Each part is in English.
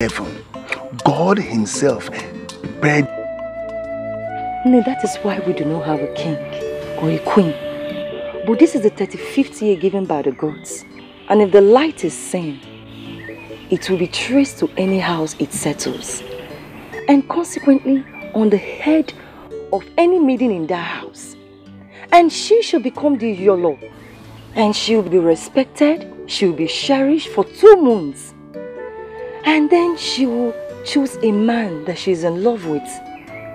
heaven, God himself prepared. No, that is why we do not have a king or a queen. But this is the 35th year given by the gods. And if the light is seen, it will be traced to any house it settles. And consequently, on the head of any maiden in that house. And she shall become the Yolo. And she will be respected, she will be cherished for two moons. And then she will choose a man that she is in love with.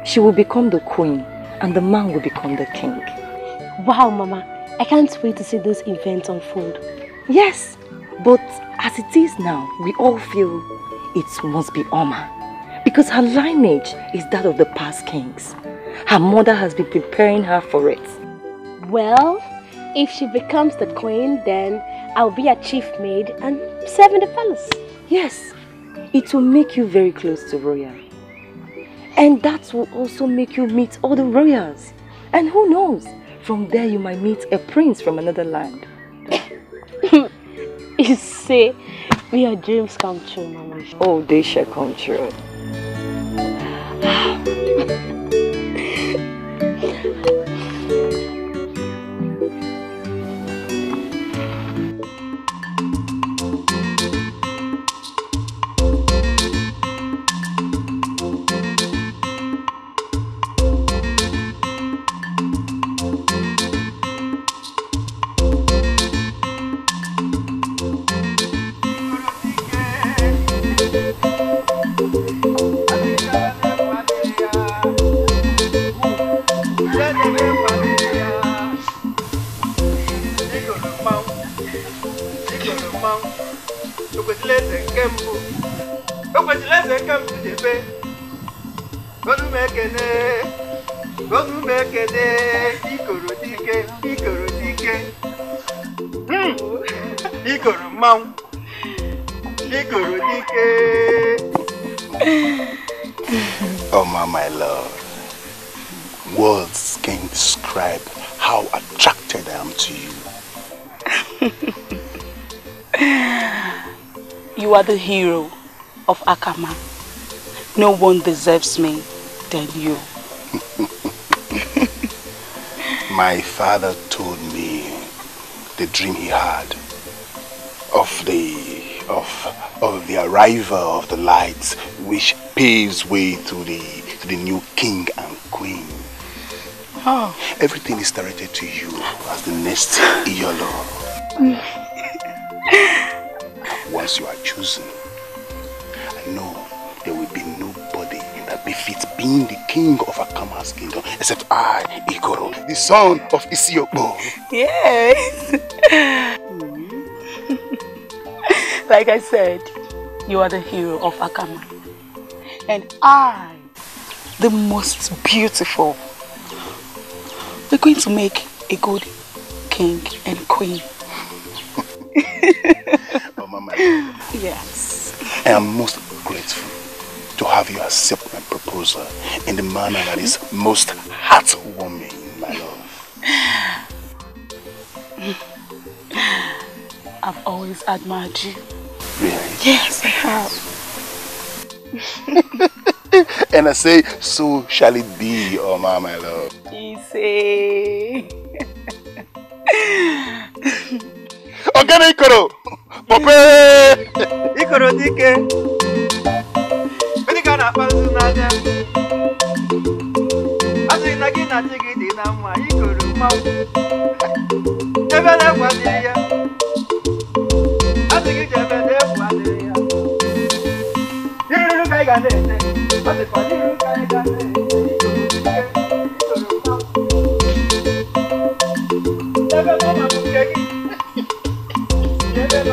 She will become the queen and the man will become the king. Wow, Mama. I can't wait to see this event unfold. Yes, but as it is now, we all feel it must be Oma. Because her lineage is that of the past kings. Her mother has been preparing her for it. Well, if she becomes the queen, then I'll be a chief maid and serve in the palace. Yes, it will make you very close to royal. And that will also make you meet all the royals. And who knows, from there you might meet a prince from another land. you say, may our dreams come true, Mama. Oh, they shall come true. Are the hero of Akama. No one deserves me than you. my father told me the dream he had of the of of the arrival of the lights which paves way to the to the new king and queen. Oh. Everything is directed to you as the next Iyolo. Mm. Once you are chosen, I know there will be nobody that befits being the king of Akama's kingdom except I, Ikoro, the son of Isiokbo. Yes. like I said, you are the hero of Akama. And I, the most beautiful. We're going to make a good king and queen. oh, Mama. Yes. I am most grateful to have you accept my proposal in the manner that is most heartwarming, my love. I've always admired you. Really? Yes, I have. and I say, so shall it be, oh my, my love. Easy. Ogene Ikoro! Pope! Ikoro dike! Ndị ka na-akpazi n'anya Asị na gị na chi gị dị na mma Ikoro mmanwụ Ebe na-egwu ya Asị gị ji ebe na-egwu ya Iruru ka ị ga na-ete Asịkwa iruru ka ị ga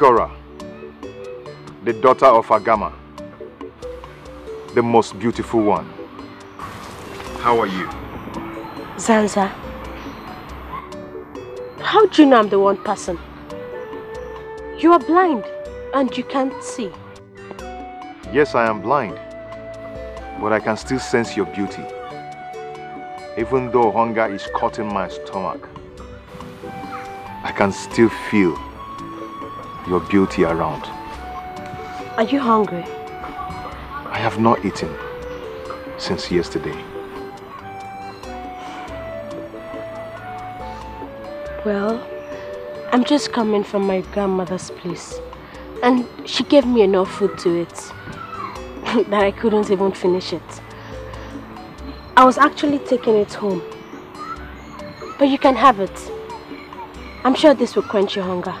Ikora, the daughter of Akama, the most beautiful one. How are you? Zanza, how do you know I'm the one person? You are blind and you can't see. Yes, I am blind, but I can still sense your beauty. Even though hunger is cutting my stomach, I can still feel your beauty around. Are you hungry? I have not eaten since yesterday. Well, I'm just coming from my grandmother's place. And she gave me enough food to eat that I couldn't even finish it. I was actually taking it home. But you can have it. I'm sure this will quench your hunger.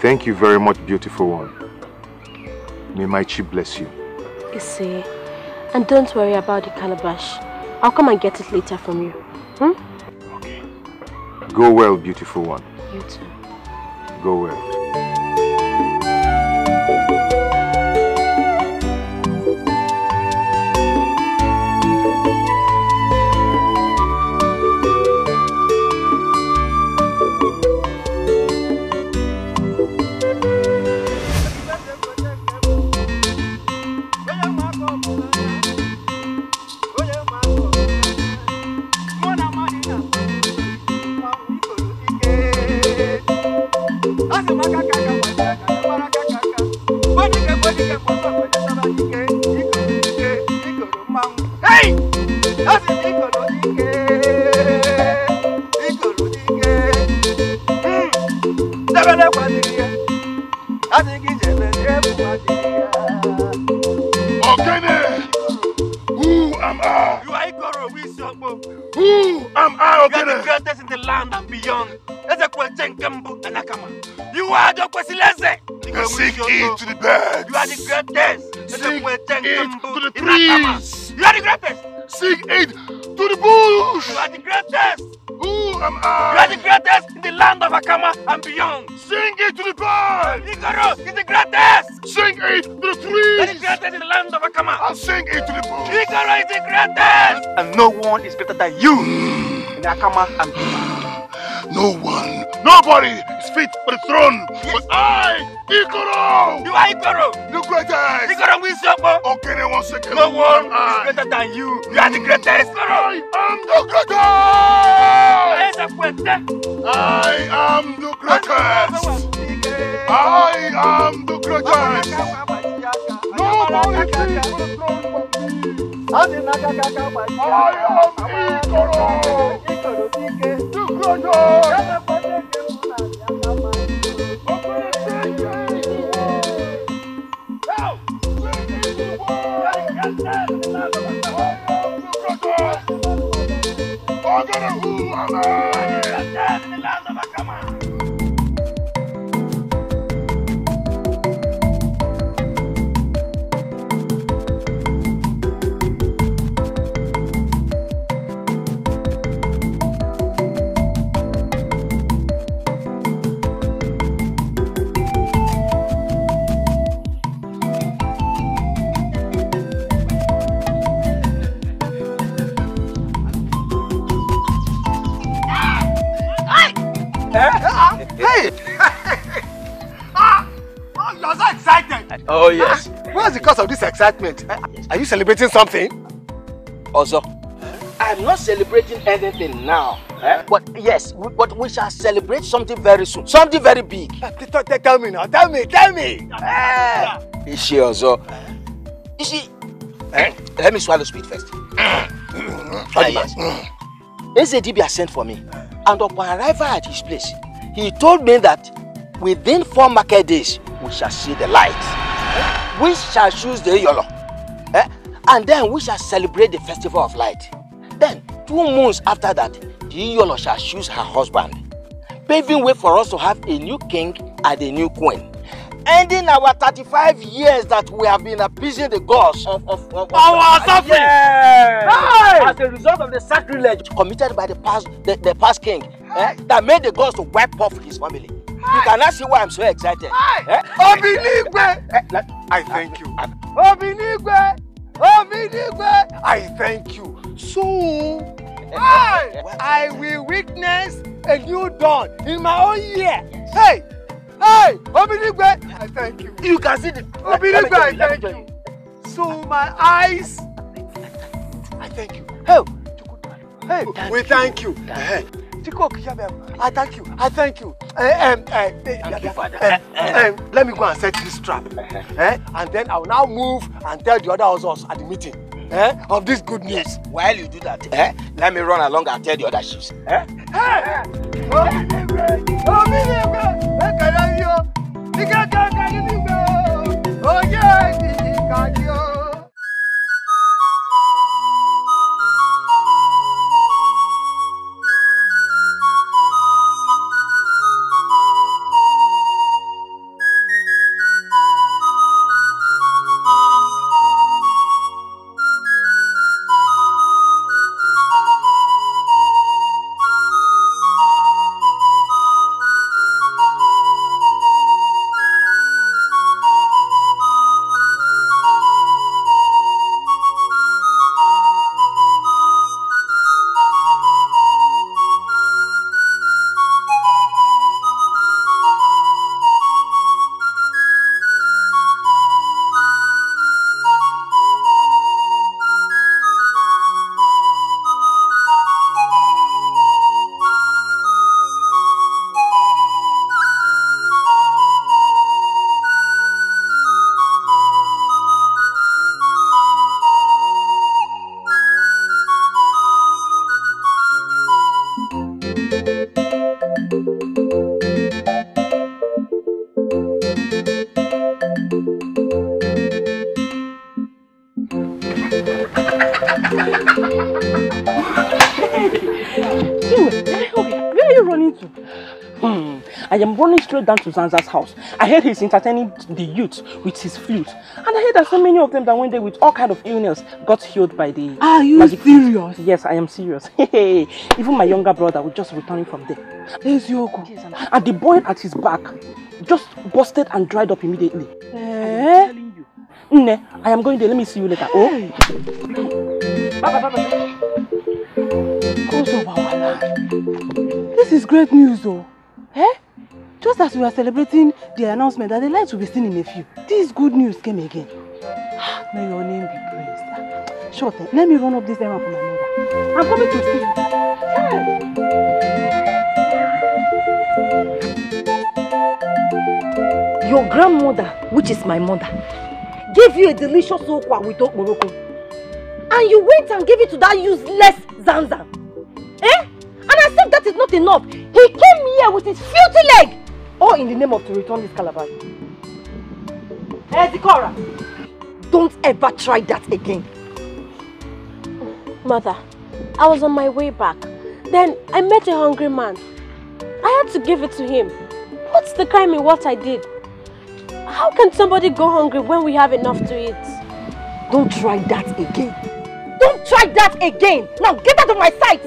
Thank you very much, beautiful one. May my chi bless you. You see. And don't worry about the calabash. I'll come and get it later from you. Hmm? Go well, beautiful one. You too. Go well. Ogene! Who am I? You are Ikoro Wisokpo. Who am I, You are the greatest in the land and beyond. You are the seek it to the birds. You are the greatest. In Akama Oh, yes. What's the cause of this excitement? Are you celebrating something? Also, I'm not celebrating anything now. Eh? But yes, we, but we shall celebrate something very soon. Something very big. Tell, tell, me now. Tell me. Tell me. Eh, Is she also? You see, eh, let me swallow sweet first. Ah, yes. Ezedibia sent for me, and upon arrival at his place, he told me that within four market days we shall see the light. We shall choose the yolo, eh? and then we shall celebrate the festival of light. Then, two moons after that, the yolo shall choose her husband, paving way for us to have a new king and a new queen. ending our 35 years that we have been appeasing the gods of, of, of, of Our suffering. Yes. Hey! As a result of the sacrilege committed by the past, the, the past king eh, that made the gods to wipe off his family. You cannot see why I'm so excited. Eh? Obinigwe, Eh, like- I thank you. Obinigwe, Obinigwe, I thank you. So, I, I will witness a new dawn in my own year. Hey, hey, Obinigwe, I thank you. You can see the. Obinigwe, I thank you. you. So my eyes, I thank you. Oh, Hey, we thank you. Eh, Chiko Kishabem, I thank you. I thank you. Eh, um, eh, eh, Thank you, Father. eh, eh, let me go and set this trap. Eh, and then I will now move and tell the other houses at the meeting eh, of this good news. yes. While you do that, eh, let me run along and tell the other chiefs. Eh? Hey, Obinigwe, Obinigwe, down to Zanza's house. I heard he's entertaining the youth with his flute. And I heard that so many of them that went there with all kind of illness got healed by the Are you magic flute. serious? Yes, I am serious. Even my younger brother was just returning from there. Eziokwu. Yes, and, the boy at his back just busted and dried up immediately. Eh? Nne, I am going there. Let me see you later. Oh. Cause of our land. This is great news though. Eh? Just as we are celebrating the announcement that the lights will be seen in a few, this good news came again. Ah, May your name be praised. Ah, Sure. Let me run up this errand for my mother. I'm coming to see you. Your grandmother, which is my mother, gave you a delicious okwa with okporoko. And you went and gave it to that useless Zanza. Eh? And as if that is not enough, he came here with his filthy leg. All in the name of to return this calabash. Zikora, don't ever try that again. Mother, I was on my way back. Then I met a hungry man. I had to give it to him. What's the crime in what I did? How can somebody go hungry when we have enough to eat? Don't try that again. Don't try that again. Now get out of my sight.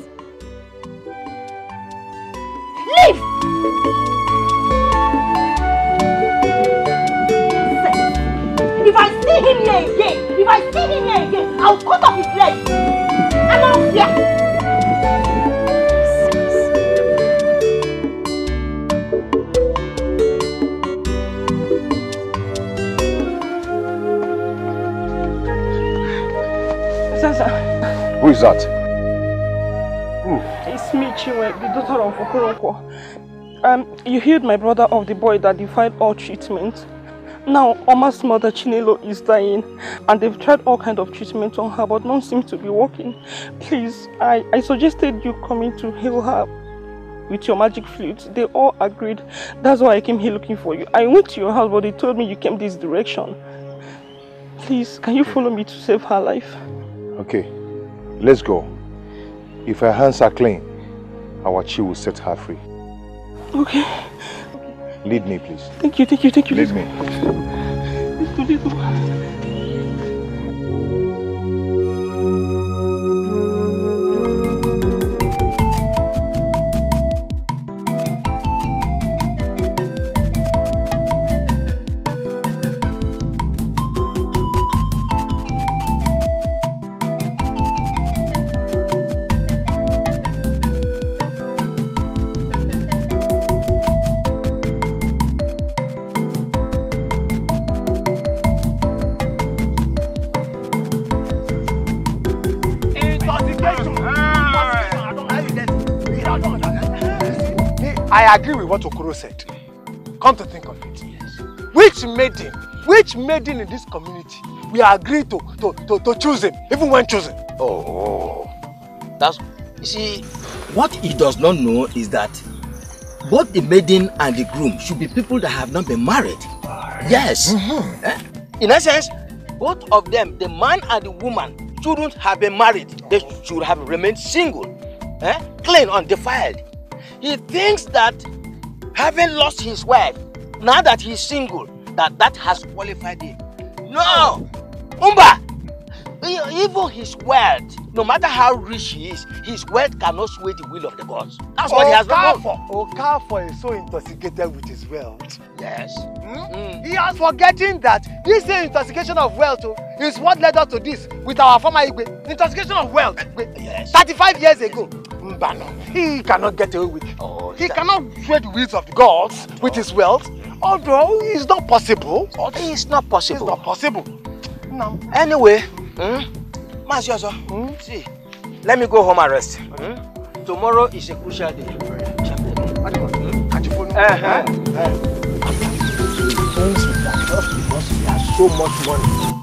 Leave. If I see him here again, if I see him here again, I'll cut off his leg. I'm out here. Zanza, Who is that? it's me, Chinwe, the daughter of Okoronko. Um, you healed my brother of the boy that defied all treatment. Now, Oma's mother, Chinelo, is dying, and they've tried all kind of treatment on her, but none seems to be working. Please, I, I suggested you coming to heal her with your magic flute. They all agreed. That's why I came here looking for you. I went to your house, but they told me you came this direction. Please, can you follow me to save her life? Okay, let's go. If her hands are clean, our chi will set her free. Okay. Lead me, please. Thank you, thank you, thank you. Lead me. Let's I agree with what Okoro said. Come to think of it. Yes. Which maiden, which maiden in this community we agree to, to, to, to choose him, even when chosen? Oh, that's you see, what he does not know is that both the maiden and the groom should be people that have not been married. Yes. Eh? In essence, both of them, the man and the woman, shouldn't have been married. They should have remained single, eh? clean, undefiled. He thinks that having lost his wife, now that he's single, that that has qualified him. No! Umba! E- Even his wealth, no matter how rich he is, his wealth cannot sway the will of the gods. That's what he has not known. Okafor, Okafor is so intoxicated with his wealth. Yes. Hmm? He is forgetting that this intoxication of wealth oh, is what led us to this with our former Igwe. Intoxication of wealth. Yes. 35 years ago. Mbano, he cannot get away with it. Oh, he that- cannot sway the wills of the gods with his wealth. Although it's not possible. It's not It's possible. not possible. No. Anyway, hmm? Mazi Ozo, Hmm? see, let me go home and rest. Hmm? Tomorrow is a crucial day. Uh-huh. Friends with ourselves because we have so much money.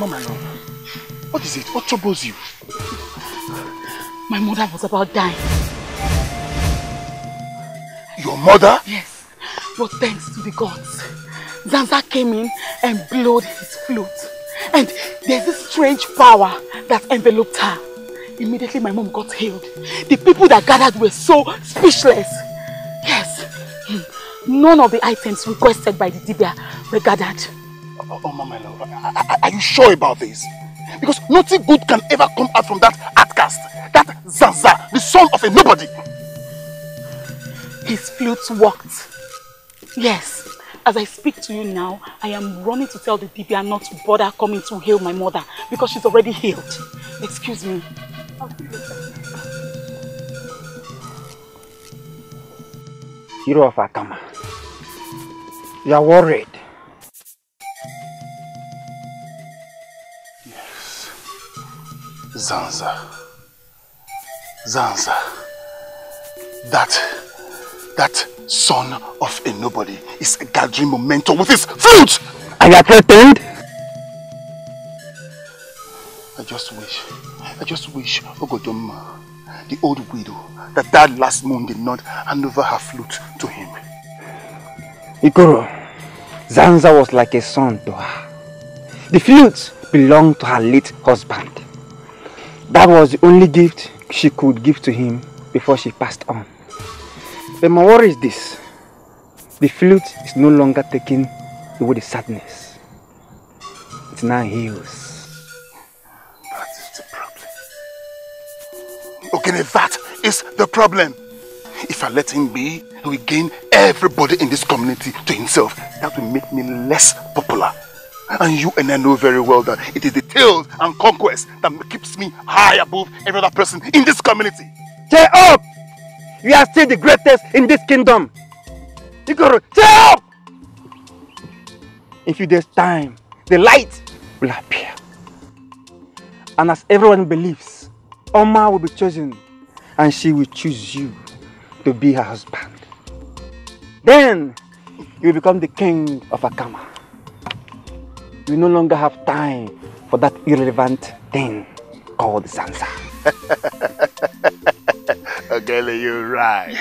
My love. What is it? What troubles you? My mother was about dying. Your mother? Yes, but thanks to the gods, Zanza came in and blowed his flute. And there's this strange power that enveloped her. Immediately my mom got healed. The people that gathered were so speechless. Yes, hmm, none of the items requested by the Dibia were gathered. Oh, oh, my love. Are, are- are you sure about this? Because nothing good can ever come out from that outcast. That Zanza, the son of a nobody. His flute worked. Yes, as I speak to you now, I am running to tell the Dibia not to bother coming to heal my mother because she's already healed. Excuse me. hero of Akama. You are worried. Zanza. Zanza. That, that son of a nobody is gathering momentum with his flute. Are you threatened? I just wish, I just wish Ogodoma, the old widow that died last moon did not hand over her flute to him. Ikoro, Zanza was like a son to her. The flute belonged to her late husband. That was the only gift she could give to him before she passed on. But my worry is this. The flute is no longer taking away the sadness. It now heals. That is the problem. Okay, that is the problem. If I let him be, he will gain everybody in this community to himself. That will make me less popular. And you and I know very well that it is the tales and conquest that keeps me high above every other person in this community. Stay up! you are still the greatest in this kingdom. Ikoro, shut up! In few days' time, the light will appear. And as everyone believes, Oma will be chosen and she will choose you to be her husband. Then you will become the king of Akama. You no longer have time for that irrelevant thing called Zanza. Ogele, you're right.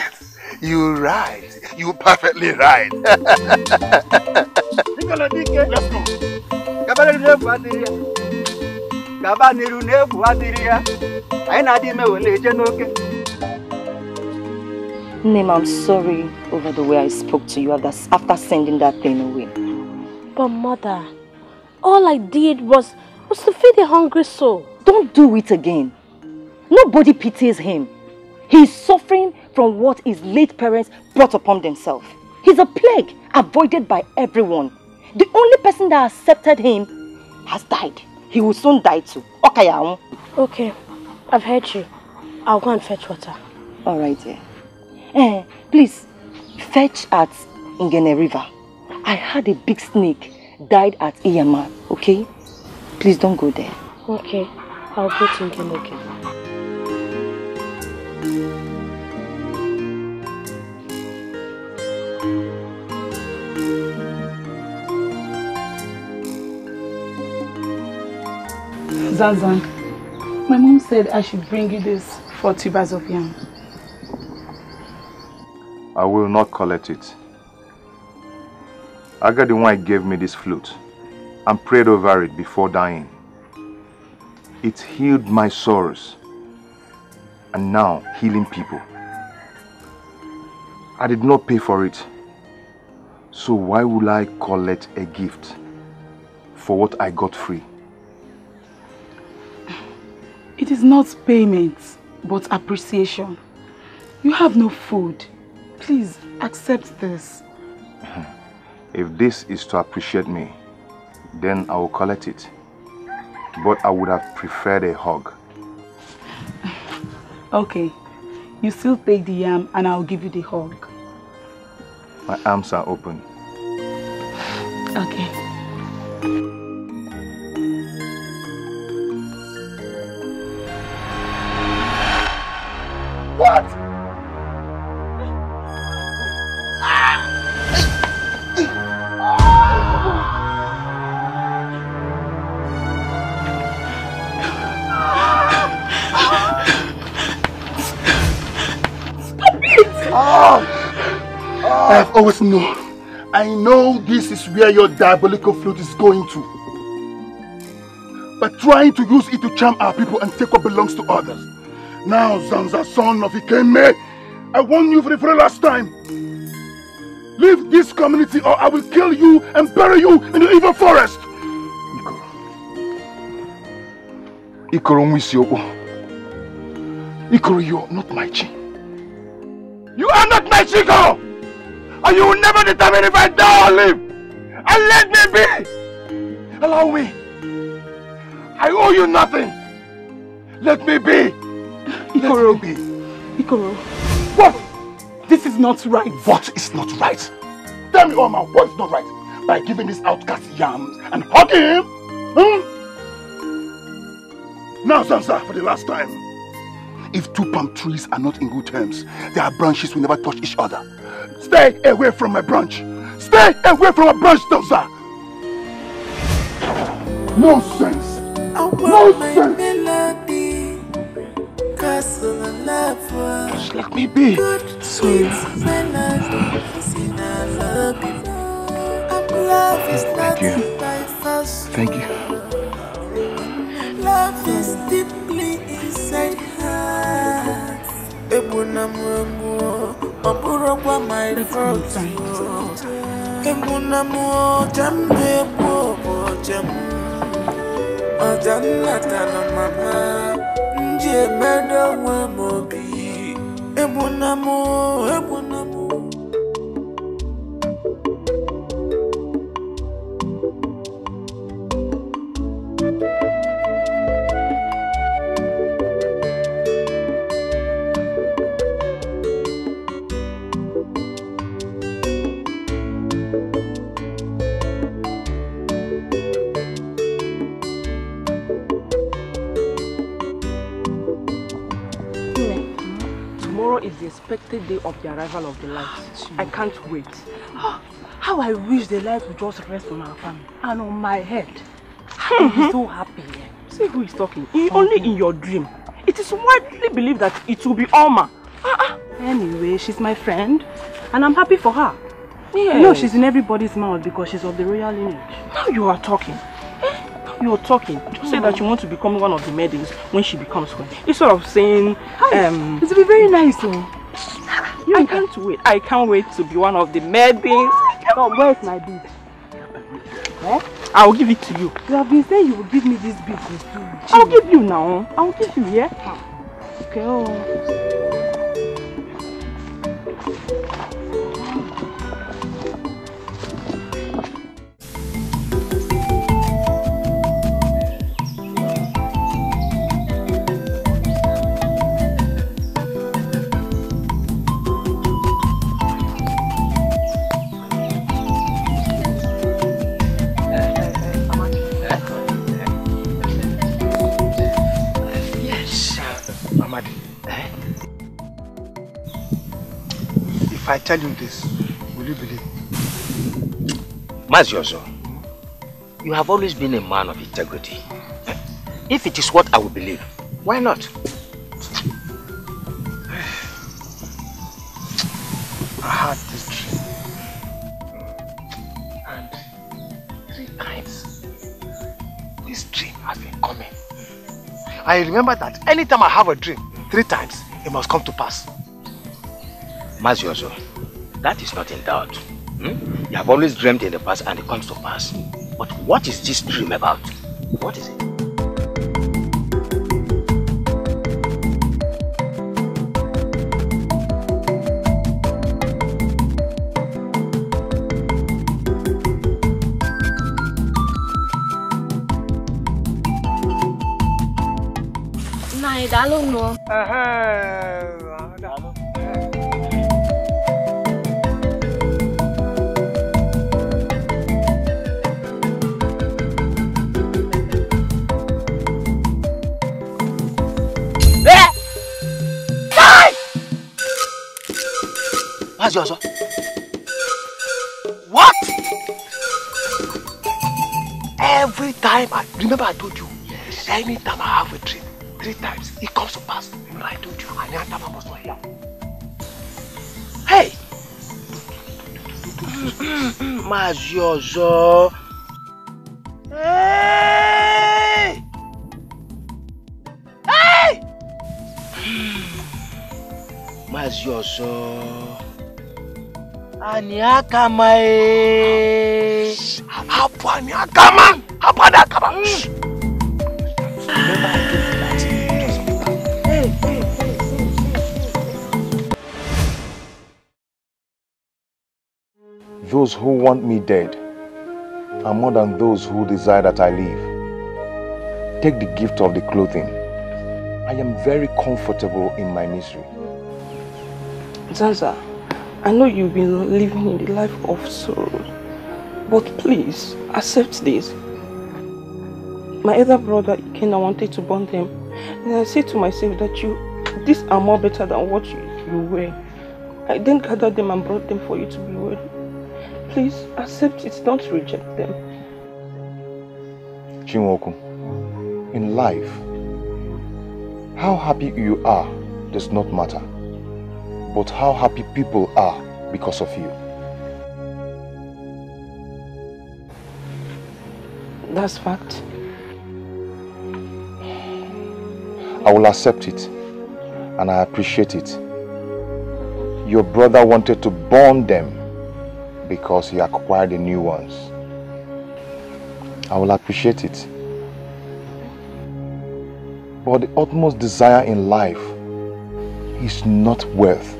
You're right. You're perfectly right. Let's go. Gaba n'iru n'efu adịrị ya. Gaba n'iru n'efu adịrị ya. Anyị na-adị ime wele eje n'oke. Name, I'm sorry over the way I spoke to you after, after sending that thing away. But mother, all I did was, was to feed a hungry soul. Don't do it again. Nobody pities him. He is suffering from what his late parents brought upon themselves. He's a plague avoided by everyone. The only person that accepted him has died. He will soon die too. Okay, Okay, I've heard you. I'll go and fetch water. All right, dear. Eh, please, fetch at Ngene River. I had a big snake died at Iyama, okay? Please don't go there. Okay, I'll go to Ngene again. Zanzang, my mom said I should bring you this 40 bars of yam. I will not collect it. Aga the one gave me this flute and prayed over it before dying. It healed my sorrows and now healing people. I did not pay for it. So why would I collect a gift for what I got free? It is not payment, but appreciation. You have no food. Please accept this. Mm-hmm. If this is to appreciate me, then I will collect it. But I would have preferred a hug. Okay, you still take the yam and I'll give you the hug. My arms are open. Okay. What? I have always known. I know this is where your diabolical flute is going to. But trying to use it to charm our people and take what belongs to others. Now, Zanza, son of Ikeme, I warn you for the very last time. Leave this community or I will kill you and bury you in the evil forest. Ikoro Mwisioko. Ikoro, you're not my chi. You are not my Chico! And you will never determine if I die or live! And let me be! Allow me! I owe you nothing! Let me be! Ikoro. Let me be! Ikoro, what? This is not right. What is not right? Tell me, Oma, what is not right? By giving this outcast yams and hugging him? Hmm? Now, Zanza, for the last time. If two palm trees are not in good terms, their branches will never touch each other. Stay away from my branch. Stay away from my branch, Zanza. Nonsense. Nonsense. Just let me be. Sorry. Thank you. Thank you. Love is deeply inside. Ebunamu, Oburokwa, my fault. Ebunamu, Jambe, Bobo, Jam. Ojanatana, Mama. Nje, Meadow, Mobi. Ebunamu, Ebunamu. expected day of the arrival of the light. Ah, I can't wait. Ah, how I wish the light would just rest on our family and on my head. I'll be mm-hmm. so happy. Eh? See who is talking. In- Only in your dream. It is widely believed that it will be Oma. Ah, anyway, she's my friend, and I'm happy for her. Yes. You know, she's in everybody's mouth because she's of the royal lineage. Now you are talking. You are talking. Just say that you want to become one of the maidens when she becomes queen. Instead of saying, um, It will be very nice, oh. I can't wait. I can't wait to be one of the maidens. Oh, where's my bead? Eh? I will give it to you. You have been saying you will give me this bead since two I'll give you now. I'll give you, yeah? Okay, oh. I tell you this, will you believe? Maziozo, you have always been a man of integrity. Eh? If it is what I will believe, why not? I had this dream. And three times, this dream has been coming. I remember that anytime I have a dream, three times, it must come to pass. Maziozo, that is not in doubt. Hmm? You have always dreamed in the past and it comes to pass. But what is this dream about? What is it? Nna anyị daalụ nụ. Maziozo, what? Every time I remember I told you, anytime I have a dream, three times, it comes to pass. Remember I told you, and that time I was not here. Hey! Maziozo. Hey! Hey! Maziozo. Ani akama e. Hapo ani akama. Hapo ani akama. Those who want me dead are more than those who desire that I live. Take the gift of the clothing. I am very comfortable in my misery. Zanza, I know you've been living in the life of sorrow, but please accept this. My elder brother Ikena wanted to burn them, and I said to myself that you, these are more better than what you, you wear. I then gathered them and brought them for you to be wearing. Please accept it, don't reject them. Chinwoku, in life, how happy you are does not matter, but how happy people are because of you. That's fact. I will accept it and I appreciate it. Your brother wanted to burn them because he acquired the new ones. I will appreciate it. But the utmost desire in life is not wealth,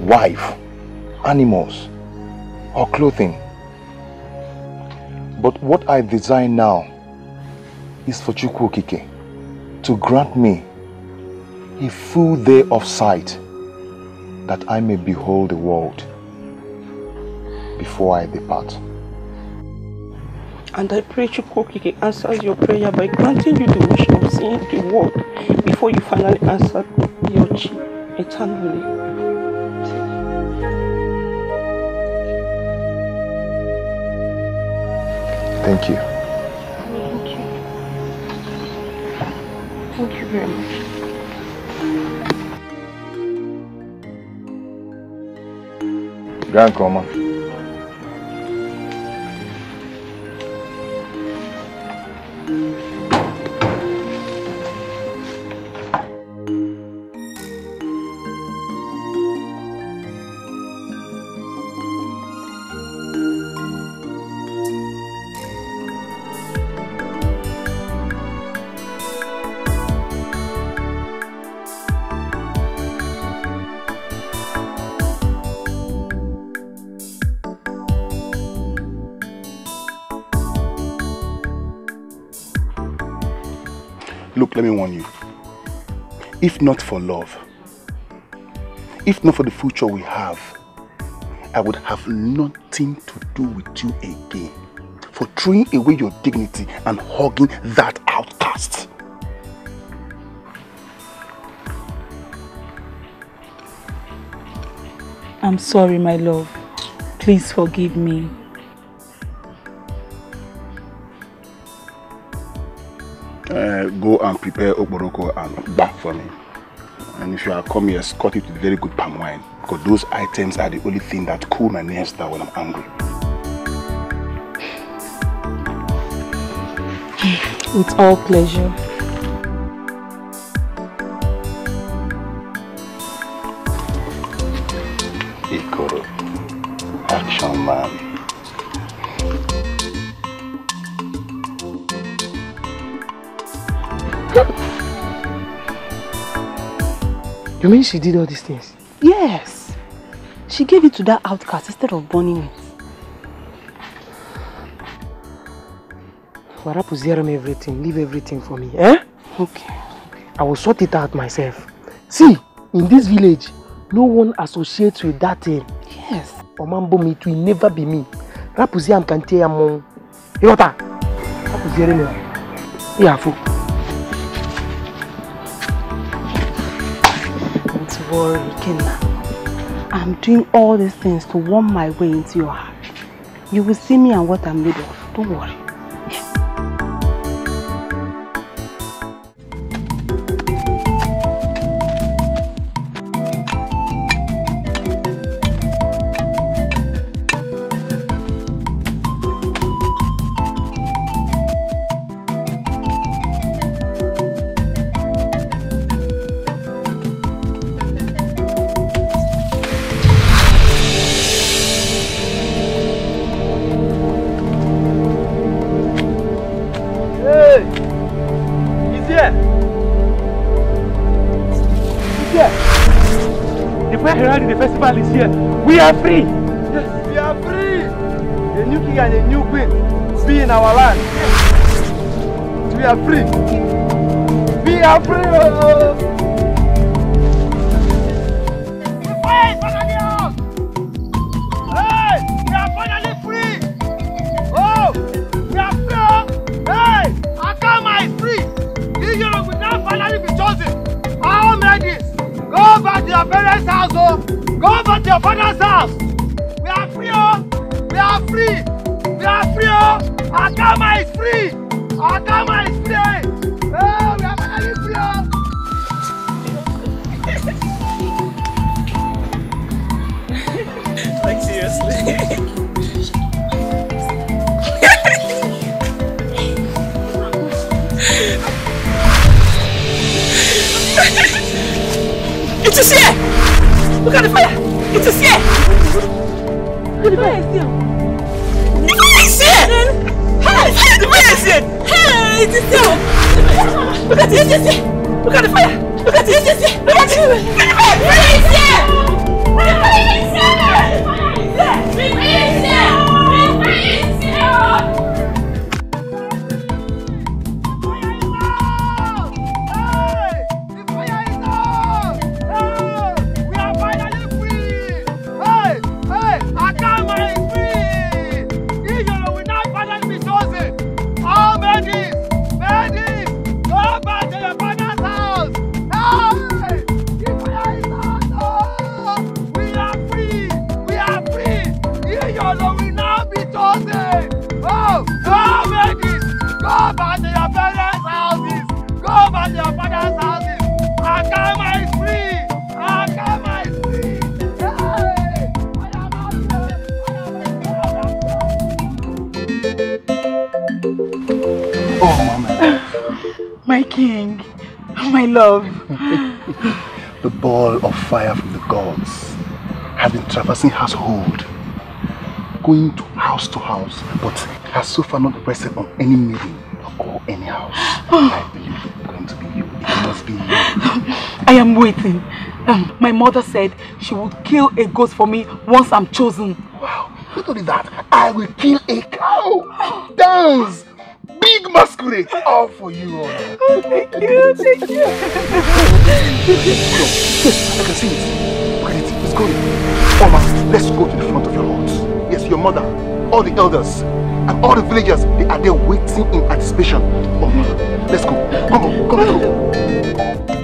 wife, animals, or clothing. But what I desire now is for Chukwu Okike to grant me a full day of sight that I may behold the world before I depart. And I pray Chukwu Okike answers your prayer by granting you the wish of seeing the world before you finally answer your chi eternally. Thank you. Thank you. Thank you very much. Gaa nke Look, let me warn you. If not for love, if not for the future we have, I would have nothing to do with you again. For throwing away your dignity and hugging that outcast. I'm sorry, my love. Please forgive me. Uh, go and prepare okporoko and back for me. And if you are coming, escort it with very good palm wine. Because those items are the only thing that cool my nerves down when I'm angry. With all pleasure. Ikoro. Action man. You mean she did all these things? Yes. She gave it to that outcast instead of burning it. Warapuziere me everything, leave everything for me, eh? Okay. I will sort it out myself. See, in this village, no one associates with that thing. Yes. Omambo it will never be me. Rapuziam can tell you, Yota. Rapuziere me. Yeah, fool. Worry, Kenna. I'm doing all these things to warm my way into your heart. You will see me and what I'm made of. Don't worry. Free. Yes, we are free! A new king and a new queen be in our land. We are free! We are free! Oh! Hey! We Akama is free! Akama is free! Oh! We free! Like seriously. It is a here! Look at the fire! It is here! The fire! Hey! The fire is here! Hey! It is here! Look at it! It is here! Look at the fire! Look at it! It is here! Look at it! The fire is here! The fire is here! The has been household, going to house to house, but has so far not rested on any meeting or any house. I believe it's going to be you. It must be you. I am waiting. Um, my mother said she would kill a goat for me once I'm chosen. Wow. Not only that, I will kill a cow. Dance. Big masquerade. All for you. Honor. Oh, thank you. Thank you. yes, I can see it. It's going. Oma, let's go to the front of your house. Yes, your mother, all the elders, and all the villagers, they are there waiting in anticipation. Oma, let's go. Come on, come on, go.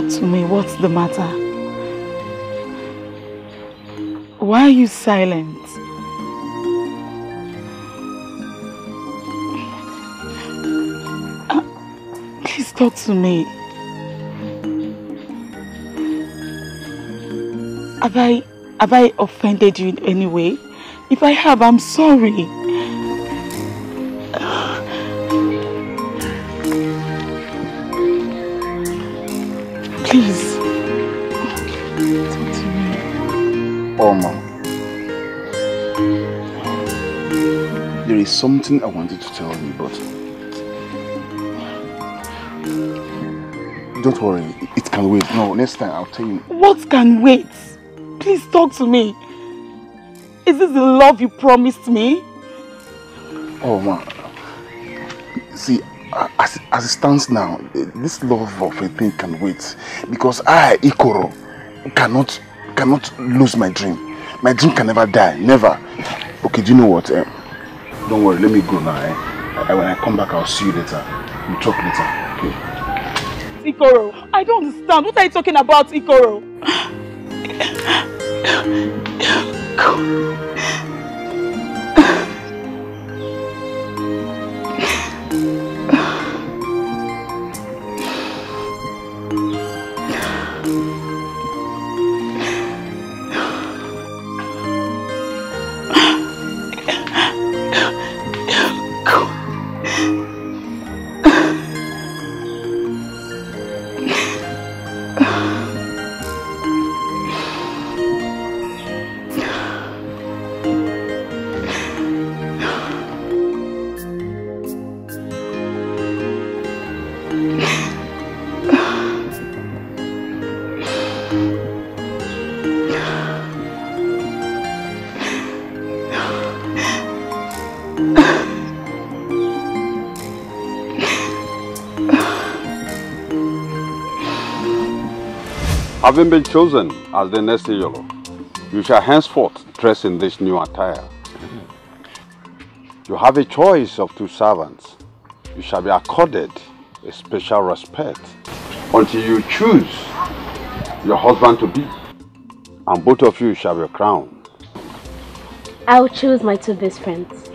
Talk to me. What's the matter? Why are you silent? Uh, Please talk to me. Have I have I offended you in any way? If I have, I'm sorry. Something I wanted to tell you, but don't worry, it can wait. No, next time I'll tell you. What can wait? Please talk to me. Is this the love you promised me? Oh man, see, as, as it stands now, this love of a thing can wait because I, Ikoro, cannot cannot lose my dream. My dream can never die, never. Okay, do you know what? Eh, don't worry, let me go now. Eh? I, when I come back, I'll see you later. We'll talk later. Okay. Ikoro, I don't understand. What are you talking about, Ikoro? Having been chosen as the next Iyolo, you shall henceforth dress in this new attire. You have a choice of two servants. You shall be accorded a special respect until you choose your husband to be, and both of you shall be crowned. I'll choose my two best friends,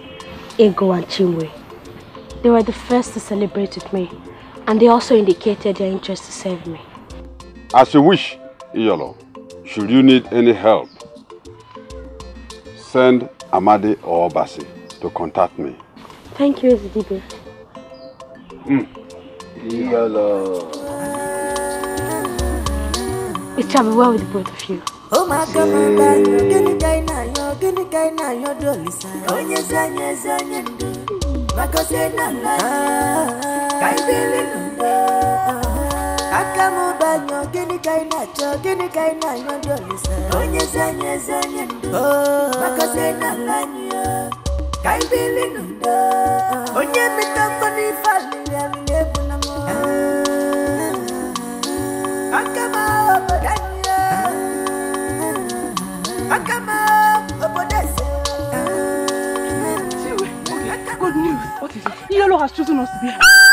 Ego and Chimwe. They were the first to celebrate with me, and they also indicated their interest to serve me. As you wish, Iyolo. Should you need any help, send Amadi or Basi to contact me. Thank you, Zidibe. Mm. Iyolo. It shall be well with both of you. Oh my God, my God, gini kai na yo, gini kai na yo dolisa. Onye zanye zanye ndu, makose na la. Kai aka m gịnị ka ị na-achọ gịnị ka ị na-anyọ ndị olise onye ezi anyị ndụ makazie n'ala ka anyị bili n'udo onye mita mkpọ n'ife alịrị alịrị ebu na m aka obodo anyị aka obodo ese Good news. What is it? Yellow has chosen us to be.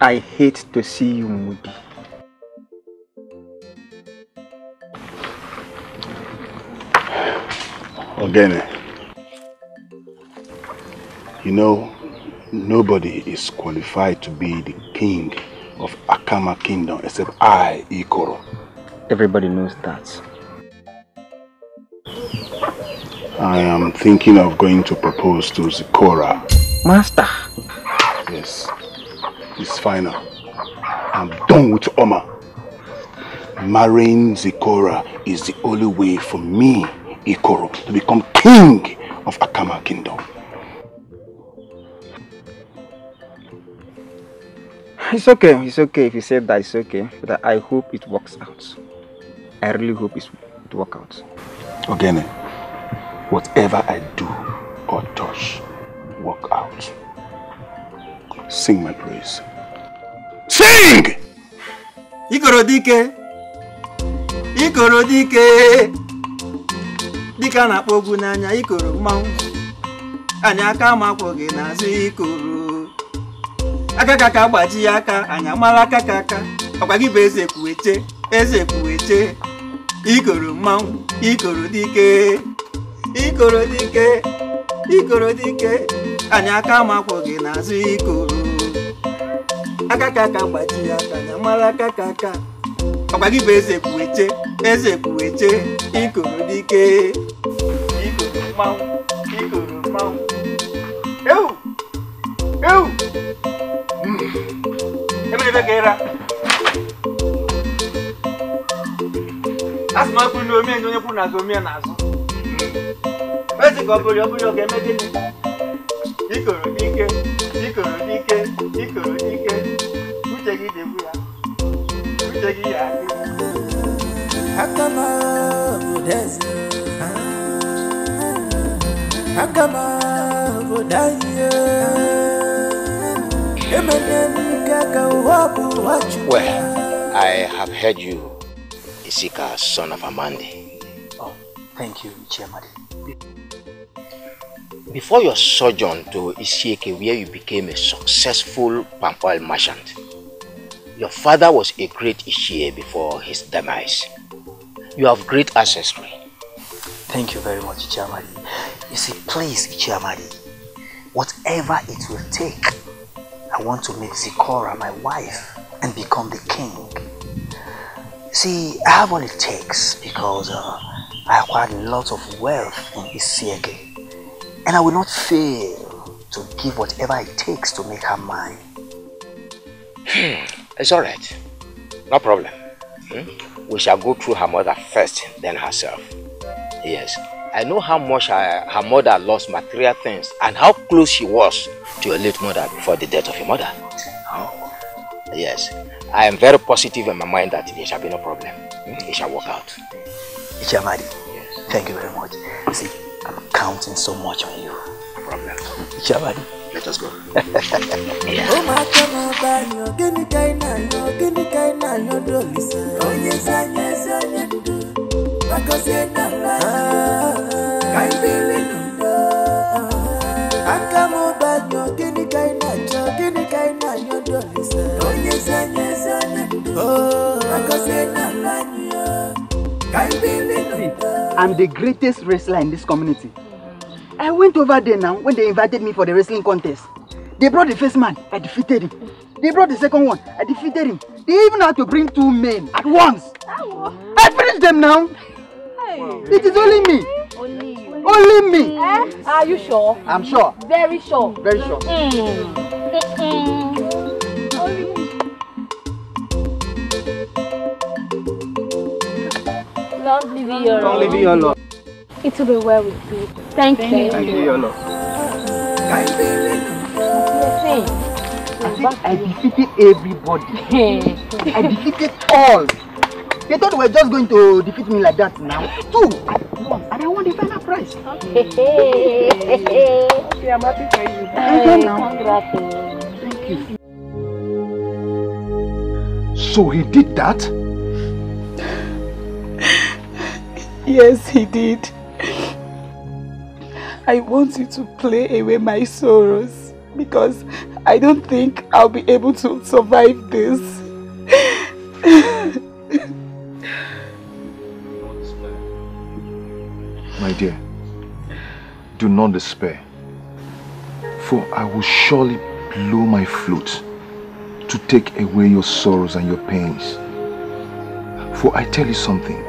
I hate to see you moody. Ogene, you know, nobody is qualified to be the king of Akama Kingdom except I, Ikoro. Everybody knows that. I am thinking of going to propose to Zikora. Master. Yes, it's final. I'm done with Oma. Marrying Zikora is the only way for me, Ikoro, to become king of Akama Kingdom. It's okay, it's okay if you said that it's okay, but I hope it works out. I really hope it work out. Ogene, whatever I do or touch, work out. Sing my praise. Sing! ikoro dike. Ikoro dike. A na-akpọ ogwu n'anya ikoro mmanwụ. Anyị aka ma akwụ gị n'azụ ikoro. Aka ka ka gbaji ya aka anyị amala aka ka aka. Ọkwa gị bụ eze kwueche eze kwueche ikoro mmanwụ ikoro dike. Ikoro dike ikoro dike. Anyị aka ma akwụ gị n'azụ ikoro. Aka ka aka gbaji ya aka na mara aka ka aka ọkwa gị bụ eze kwueche eze kwueche ikoro dike ikoro mmanwụ ikoro mmanwụ ewu ewu emere ka ịra asị m ọkụ na omie onye kwuru n'azụ omie n'azụ. Ezi ka ọ bụrụ ọ bụrụ ọ ga-eme gịnị? Ikoro dike ikoro dike ikoro dike Well, I have heard you, Isika, son of Amandi. Oh, thank you, Chiamadi. Before your sojourn to Isieke, where you became a successful palm oil merchant, your father was a great Ishie before his demise. You have great ancestry. Thank you very much, Chiamadi. You see, please, Chiamadi, whatever it will take, I want to make Zikora my wife and become the king. See, I have what it takes because uh, I acquired a lot of wealth in Isieke. And I will not fail to give whatever it takes to make her mine. It's alright. No problem. Hmm? We shall go through her mother first, then herself. Yes. I know how much her, her mother lost material things and how close she was to her late mother before the death of her mother. Oh. Yes. I am very positive in my mind that there shall be no problem. Hmm? It shall work out. It shall Ichamadi, yes. thank you very much. See, I'm counting so much on you. No problem. Ichamadi. Let us go. ụmụaka na-abalị ogene ka ị na-anyụ ogene ka ị na-anyụ dolisa onye ezi anya ezi onye ndu gbagozie n'ala ka ị dịrị n'udo aka m ụbalị ogene ka ị na-achọ ogene ka ị na-anyụ dolisa onye ezi anya ezi onye ndu gbagozie n'ala anyị ka ị dịrị n'udo I'm the greatest wrestler in this community. I went over there now when they invited me for the wrestling contest. They brought the first man, I defeated him. They brought the second one, I defeated him. They even had to bring two men at once. I finished them now. It is only me. Only you. Only me. Eh? Are you sure? I'm sure. Very sure. Very sure. Mm. Long live your Long live your Lord. It will be well with you. Thank, you. Thank you, ị dịrị n'udo I defeated everybody. I defeated all. They thought they were just going to defeat me like that now. Two at once, and I won the final prize. okay, I'm happy for you. Hey, congrats. Thank you. So he did that? Yes, he did. I want you to play away my sorrows because I don't think I'll be able to survive this. My dear, do not despair, for I will surely blow my flute to take away your sorrows and your pains. For I tell you something,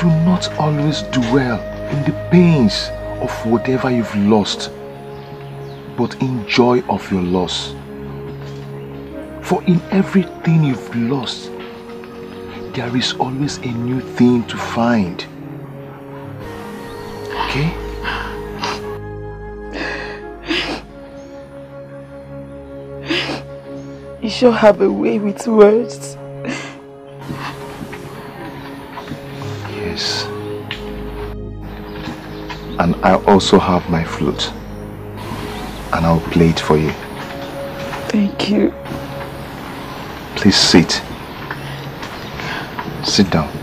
do not always dwell in the pains of whatever you've lost, but in joy of your loss. For in everything you've lost, there is always a new thing to find. Okay? You sure have a way with words. Yes. And I also have my flute. And I'll play it for you. Thank you. Please sit. Sit down.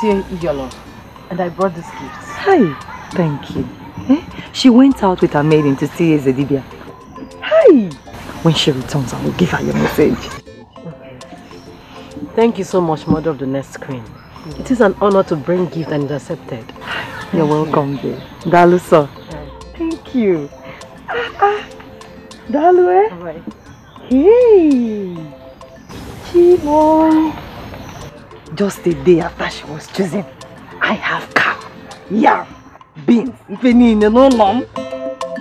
I came see Iyolo and I brought these gifts. Hi, thank you. Eh? She went out with her maiden to see Ezedibia. Hi! When she returns, I will give her your message. Thank you so much, Mother of the Nest Queen. It is an honor to bring gift and it accepted. You're welcome, dear. Dalu, sir. Thank you. Ah, ah. Dalu, eh? Alright. Hey! Chibo! Just a day after she was chosen, I have car, yam, beans, ife niile n'ụlọ m.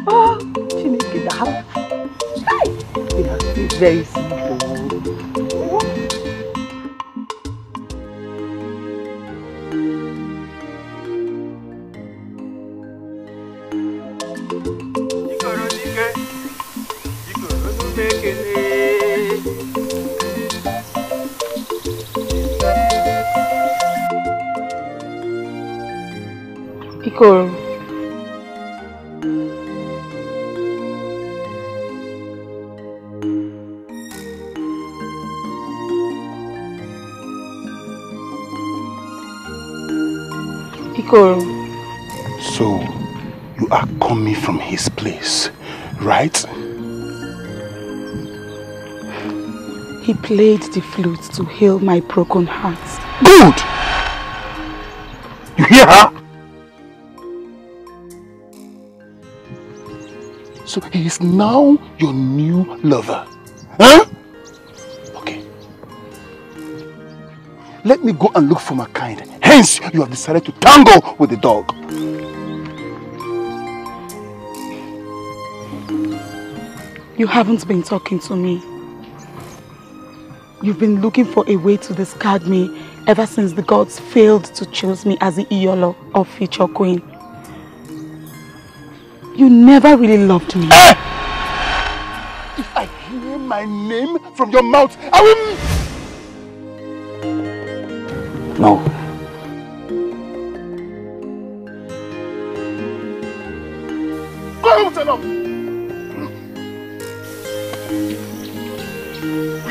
Oh, Chineke daalụ. Hey! It has been very simple. Ikoro. Ikoro. So, you are coming from his place, right? He played the flute to heal my broken heart. Good! You hear her? He is now your new lover. Huh? Okay. Let me go and look for my kind. Hence, you have decided to tangle with the dog. You haven't been talking to me. You've been looking for a way to discard me ever since the gods failed to choose me as the Iolo of future queen. You never really loved me. Eh! If I hear my name from your mouth, I will... No. Go home, tell them.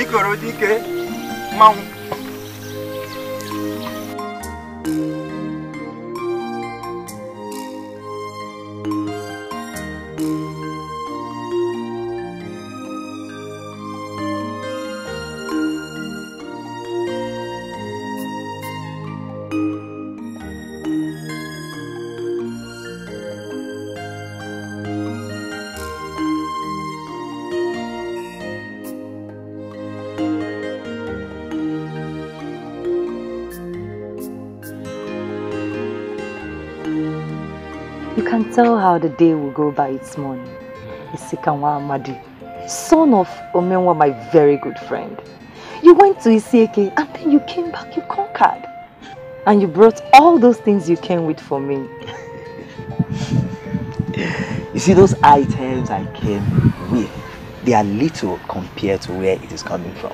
ikoro dike mmanwụ can tell how the day will go by its morning. Isikanwa Amadi, son of Omenwa, my very good friend. You went to Isieke and then you came back, you conquered. And you brought all those things you came with for me. You see, those items I came with, they are little compared to where it is coming from.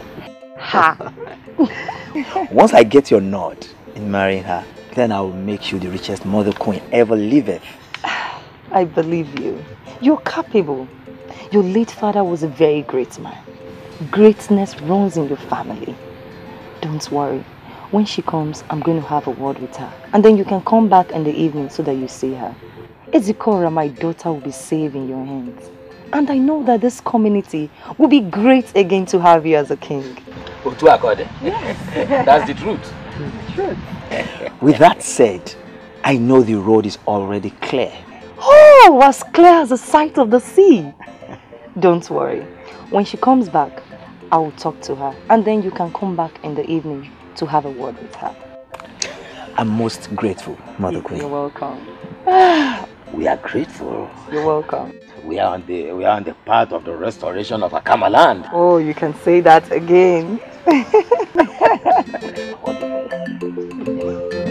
Ha! Once I get your nod in marrying her, then I will make you the richest mother queen ever liveth. I believe you. You're capable. Your late father was a very great man. Greatness runs in your family. Don't worry. When she comes, I'm going to have a word with her. And then you can come back in the evening so that you see her. Ezikora, my daughter, will be safe in your hands. And I know that this community will be great again to have you as a king. Otu Akode. That's the truth. With that said, I know the road is already clear. Oh, as clear as the sight of the sea. Don't worry. When she comes back, I will talk to her. And then you can come back in the evening to have a word with her. I'm most grateful, Mother Queen. You're welcome. We are grateful. You're welcome. We are on the we are on the path of the restoration of Akama land. Oh, you can say that again.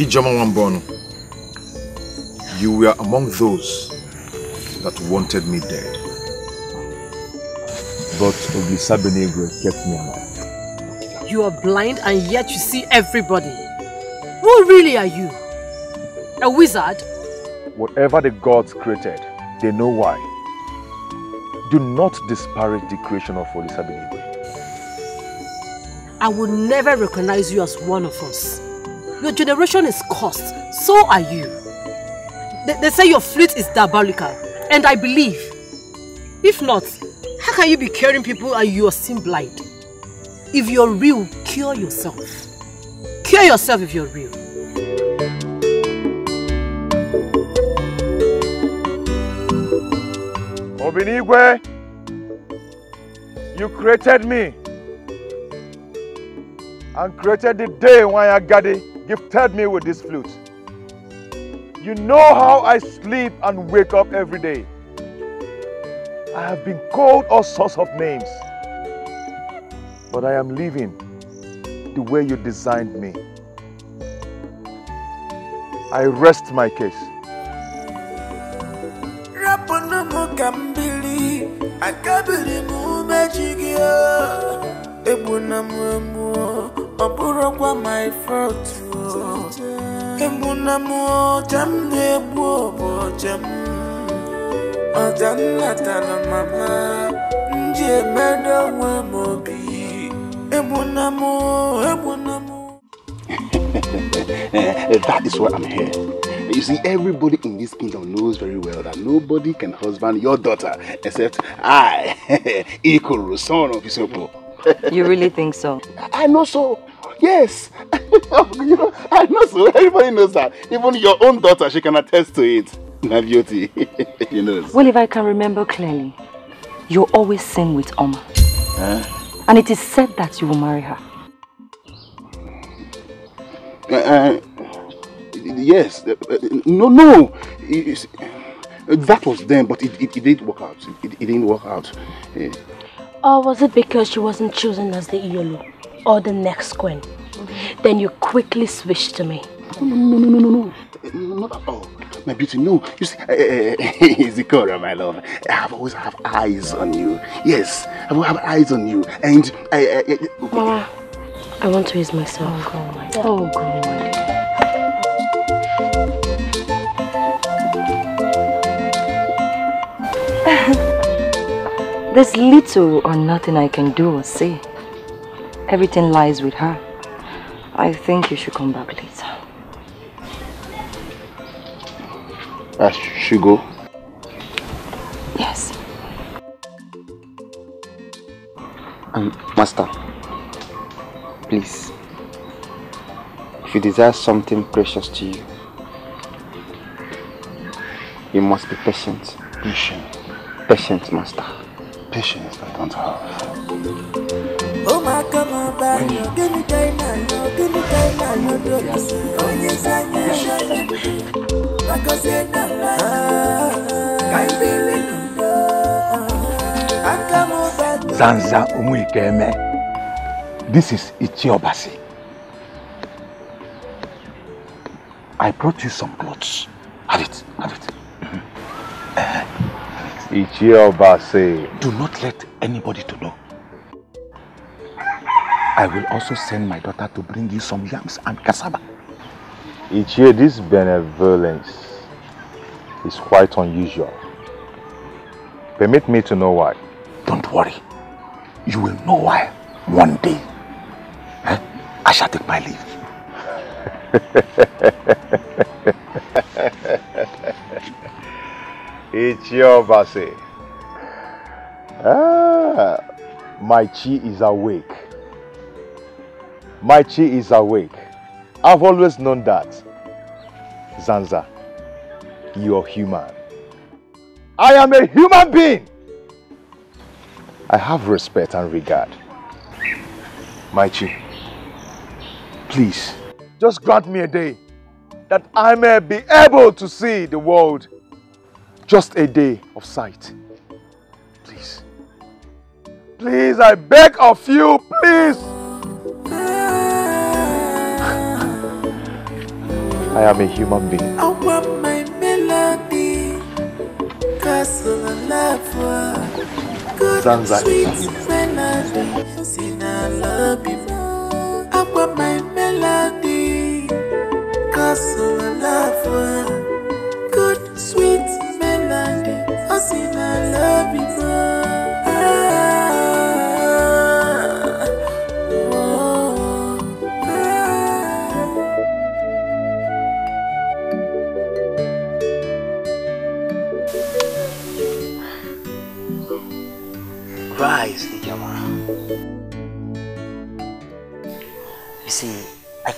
Ijoma Wambonu, you were among those that wanted me dead. But Olisa Benegwe kept me alive. You are blind and yet you see everybody. Who really are you? A wizard? Whatever the gods created, they know why. Do not disparage the creation of Olisa Benegwe. I will never recognize you as one of us. Your generation is cursed. So are you. They, they say your flute is diabolical. And I believe. If not, how can you be curing people and you are still blind? If you're real, cure yourself. Cure yourself if you're real. Obinigwe, you created me and created the day when Agadi gifted me with this flute. You know how I sleep and wake up every day. I have been called all sorts of names, but I am living the way you designed me. I rest my case. Ọ bụrụkwa my fault egbuna m ọja m na-egbu bụ ọja m ọja m natara mama m ji emedo onwe m obi egbuna m egbuna m that is why I'm here. You see, everybody in this kingdom knows very well that nobody can husband your daughter except I, Ikuru, son of Isopo. You really think so? I know so. Yes. you know, I know so. Everybody knows that. Even your own daughter, she can attest to it. My beauty. you know. Well, if I can remember clearly, you always sing with Oma. Huh? And it is said that you will marry her. Uh, uh, yes. Uh, uh, no, no. That was then, but it, it, it didn't work out. It, it didn't work out. Or was it because she wasn't chosen as the Iolo or the next queen? Then you quickly switched to me. No, no, no, no, no, no. Not at all. My beauty, no. You see, uh, uh, Zikora, my love. I have always have eyes on you. Yes, I will have eyes on you. And I, I, I Mama, I want to ease myself. Oh, God. Oh, God. There's little or nothing I can do or say. Everything lies with her. I think you should come back later. I should go. Yes. Um, master, please, if you desire something precious to you, you must be patient. Patient. Patient, master. Patience I don't have. Ụmụaka m abalị gịnị ka ị na-anyọ gịnị ka ị na-anyọ dosi onye zanya magozie na mma ka ị dịrị n'udo aka m ụba Zanza Umuikeme. This is Ichiobasi. I brought you some clothes. Have it, have it. Ichiobase. Do not let anybody to know. I will also send my daughter to bring you some yams and cassava. Ichie, this benevolence is quite unusual. Permit me to know why. Don't worry. You will know why one day. Eh? I shall take my leave. it's your Ichiobase. Ah, my chi is awake. My chi is awake. I've always known that. Zanza, you're human. I am a human being. I have respect and regard. My chi, please, just grant me a day that I may be able to see the world. Just a day of sight. Please. Please, I beg of you, please. I am a human being. I want my melody Castle of love. Good Zanza. sweet melody Sing I love you. I want my melody Castle of love. Good sweet melody sing I love you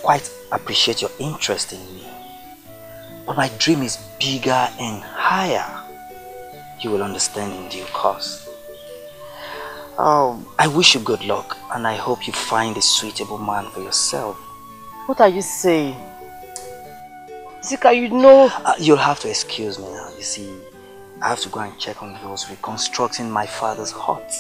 quite appreciate your interest in me. But my dream is bigger and higher. You will understand in due course. Um, I wish you good luck and I hope you find a suitable man for yourself. What are you saying? Zika, you know... Uh, you'll have to excuse me now. You see, I have to go and check on those reconstructing my father's hut.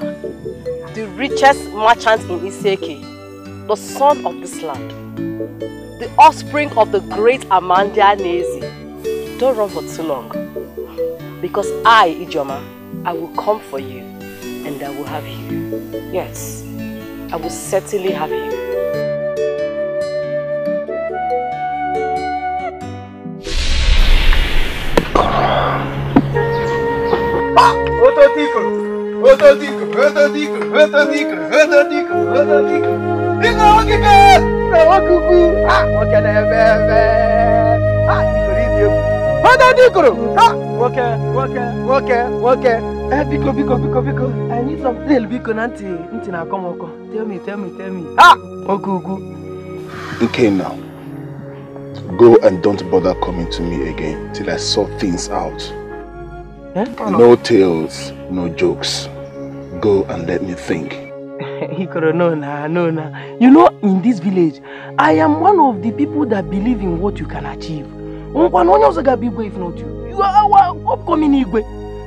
The richest merchant in Isieke, the son of this land, the offspring of the great Amandia Nezi. Don't run for too long. Because I, Ijoma, I will come for you and I will have you. Yes, I will certainly have you. Otodico, Otodico, Otodico, Otodico, Otodico, Otodico. Digo okike, na okuku. Ah, nwoke na-ebe ebe. Ah, ikoro ịdị egwu. Otodico, ah, nwoke, nwoke, nwoke, nwoke. Eh, biko, biko, biko, biko. I need some tail biko na ntị ntị na-akọ m ọkọ. Tell me, tell me, tell me. Ah, nwoke ugwu. Okay now. Go and don't bother coming to me again till I sort things out. Eh? No tales, no jokes. Go and let me think. Ikoro, ah, no, na, no, na. You know, in this village, I am one of the people that believe in what you can achieve. Nkwa na onye ọzọ if not you. You are our upcoming igwe.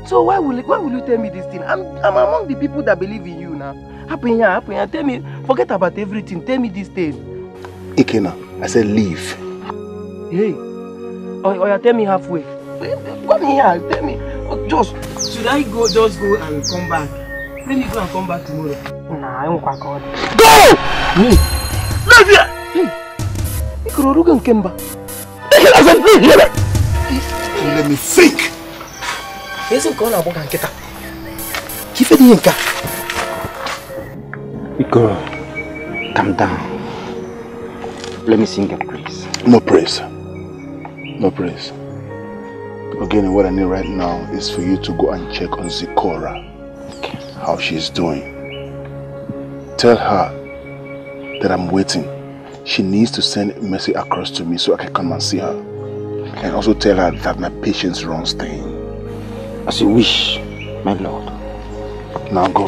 So why will why will you tell me this thing? I'm I'm among the people that believe in you now. Happen here, happen here. Tell me, forget about everything. Tell me this thing. Ikenna, I said leave. Hey, or, or tell me halfway. Come here, tell me. Just should I go? Just go and come back. Let me go and come back tomorrow. Nah, I won't God. Go! Me. Leave here. Hey, Ikoro ruga nke mba. I said leave here. Let me think. Ezi nke ọ na-agbọ ka nkịta. Ife dị ihe nke a. Ikoro, calm down. Let me sing a praise. No praise. No praise. Again, what I need right now is for you to go and check on Zikora. How she's doing. Tell her that I'm waiting. She needs to send a message across to me so I can come and see her. And also tell her that my patience runs thin. As you wish, my lord. Now go.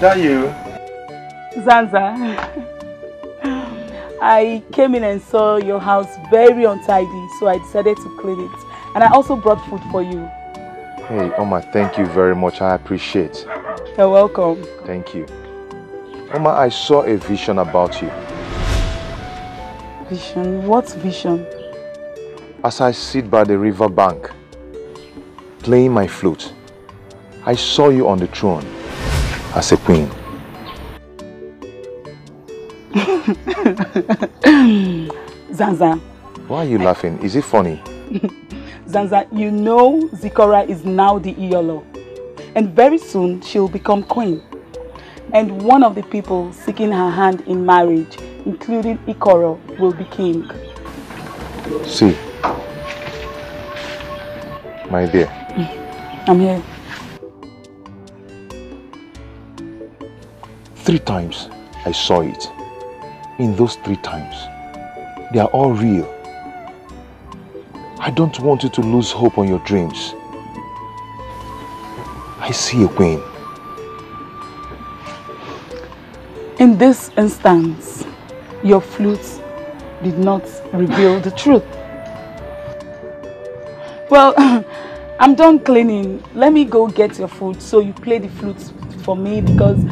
That you? Zanza. I came in and saw your house very untidy, so I decided to clean it. And I also brought food for you. Hey, Oma, thank you very much. I appreciate. You're welcome. Thank you. Oma, I saw a vision about you. Vision? What vision? As I sit by the river bank, playing my flute, I saw you on the throne as a queen. Zanza. Why are you laughing? Is it funny? Zanza, you know Zikora is now the Iolo. And very soon she'll become queen. And one of the people seeking her hand in marriage, including Ikoro, will be king. See, my dear, mm, I'm here. Three times I saw it. In those three times, they are all real. I don't want you to lose hope on your dreams. I see a queen. In this instance, your flute did not reveal the truth. Well, I'm done cleaning. Let me go get your food so you play the flute for me because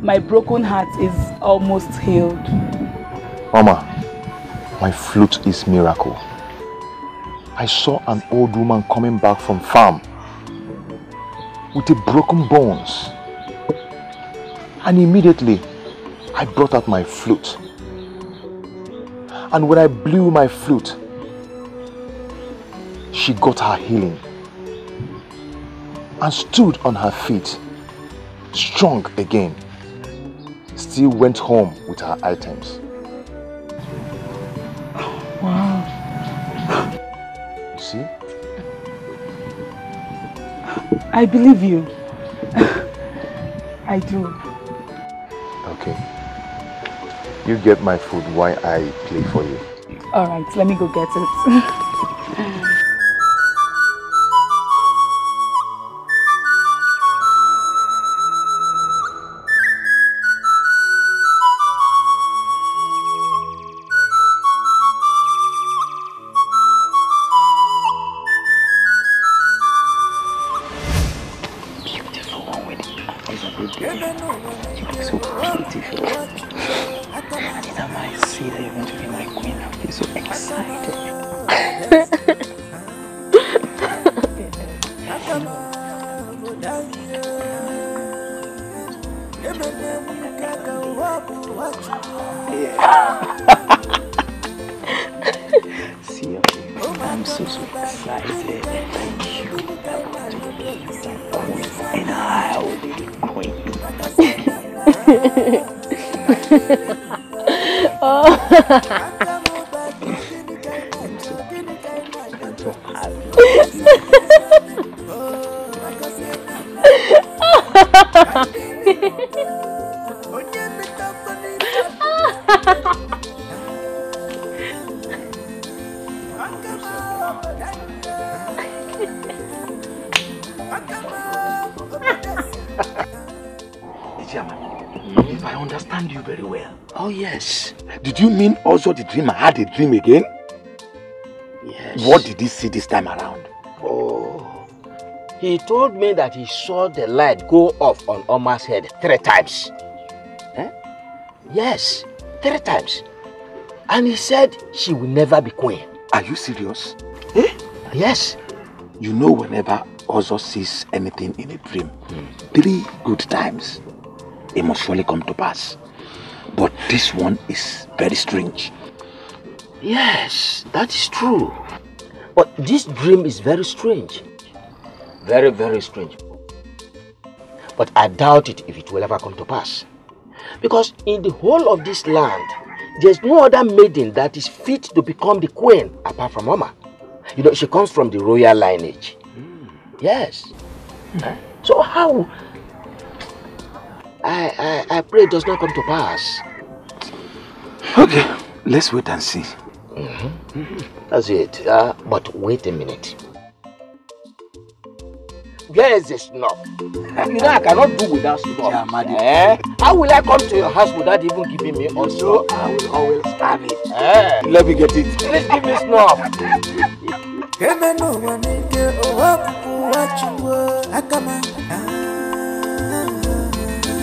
my broken heart is almost healed. Mama, my flute is miracle. I saw an old woman coming back from farm with a broken bones. And immediately, I brought out my flute. And when I blew my flute, she got her healing and stood on her feet, strong again. Still went home with her items. Wow. You see? I believe you. I do. Okay. You get my food while I play for you. All right, let me go get it. also the dreamer had a dream again? Yes. What did he see this time around? Oh, he told me that he saw the light go off on Oma's head three times. Eh? Yes, three times. And he said she will never be queen. Are you serious? Eh? Yes. You know whenever Ozo sees anything in a dream, three good times, it must surely come to pass. But this one is very strange. Yes, that is true. But this dream is very strange. Very, very strange. But I doubt it if it will ever come to pass. Because in the whole of this land, there's no other maiden that is fit to become the queen apart from Mama. You know, she comes from the royal lineage. Yes. Eh? So how? I, I, I pray it does not come to pass. Okay, let's wait and see. That's it. Uh, but wait a minute. Where is the snuff? You know I cannot do without snuff. Yeah, eh? How will I come to your house without even giving me a snuff? I will always have it. Eh? Let me get it. Please give me snuff. Eme no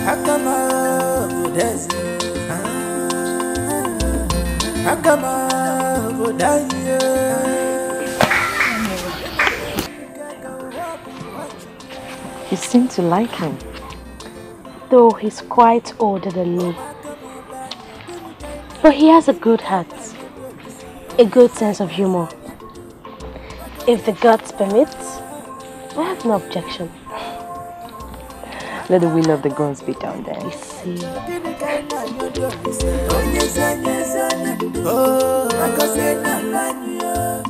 wachiwo akama akama budezi akama budaye You seem to like him. Though he's quite older than me. But he has a good heart. A good sense of humor. If the gods permit, I have no objection. Let the will of the gods be done then. You see. onye sanye sanye akose na lani yo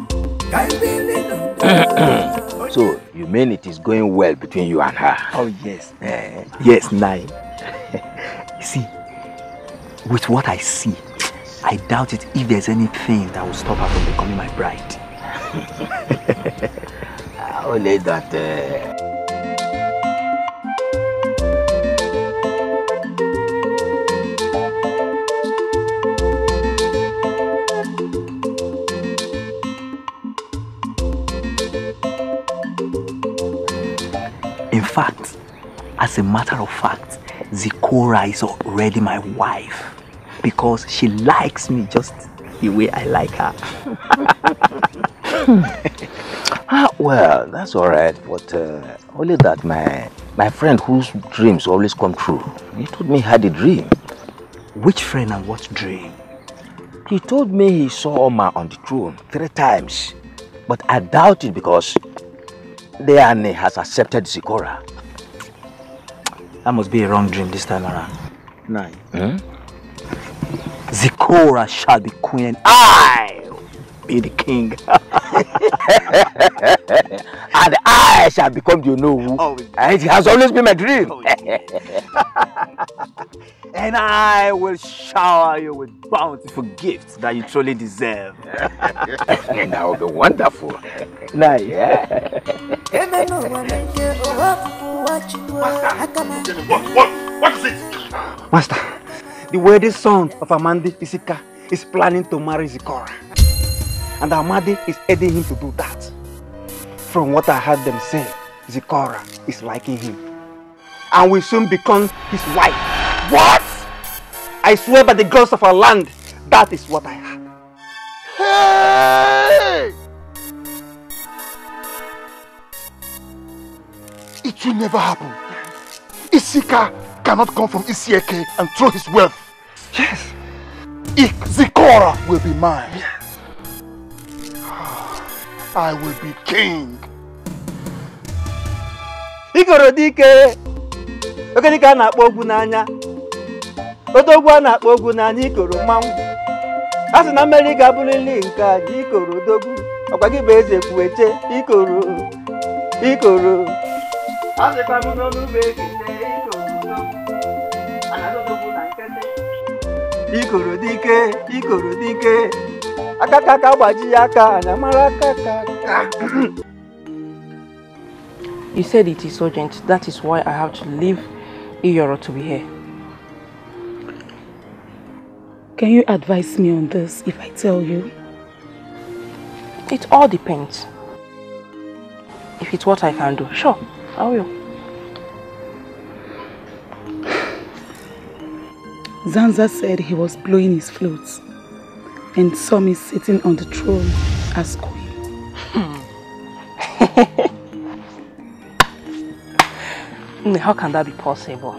kaibili no So, you mean it is going well between you and her? Oh yes. Eh, yes, nine. you see, with what I see, I doubt it if there's anything that will stop her from becoming my bride. Only that. Uh... In fact, as a matter of fact, Zikora is already my wife because she likes me just the way I like her. Ah, well, that's all right. But uh, only that my my friend whose dreams always come true, he told me he had a dream. Which friend and what dream? He told me he saw Oma on the throne three times, but I doubt it because Deane has accepted Zikora. That must be a wrong dream this time around. Nine. Hmm? Zikora shall be queen and I be the king. and I shall become the Onowu. And it has always been my dream. and I will shower you with bountiful gifts that you truly deserve. And that will be wonderful. Nice. What is it? Master, the wedding son of Amadi Isika is planning to marry Zikora. And Amadi is aiding him to do that. From what I heard them say, Zikora is liking him. And will soon become his wife. What? I swear by the gods of our land, that is what I heard. Hey! It will never happen. Isika cannot come from Isieke and throw his wealth. Yes. Ik Zikora will be mine. I will be king. Igoro dike okedike a na-akpọ ogwu n'anya. Odogwu a na-akpọ ogwu n'anya ikoro mmanwụ a sị na mmeri ga-abụrịrị nke a ji ikoro odogwu. Ọkwa gị bụ eze kwueche ikoro ikoro a sịkwa m n'ọnụ bụ ekete ikoro odogwu. Odogwu na nkete ikoro dike ikoro dike aka ka aka gbaji ya aka anya mara aka ka You said it is urgent. That is why I have to leave Iyoro to be here. Can you advise me on this if I tell you? It all depends. If it's what I can do, sure, I will. Zanza said he was blowing his flute and saw me sitting on the throne as queen. Mm, How can that be possible?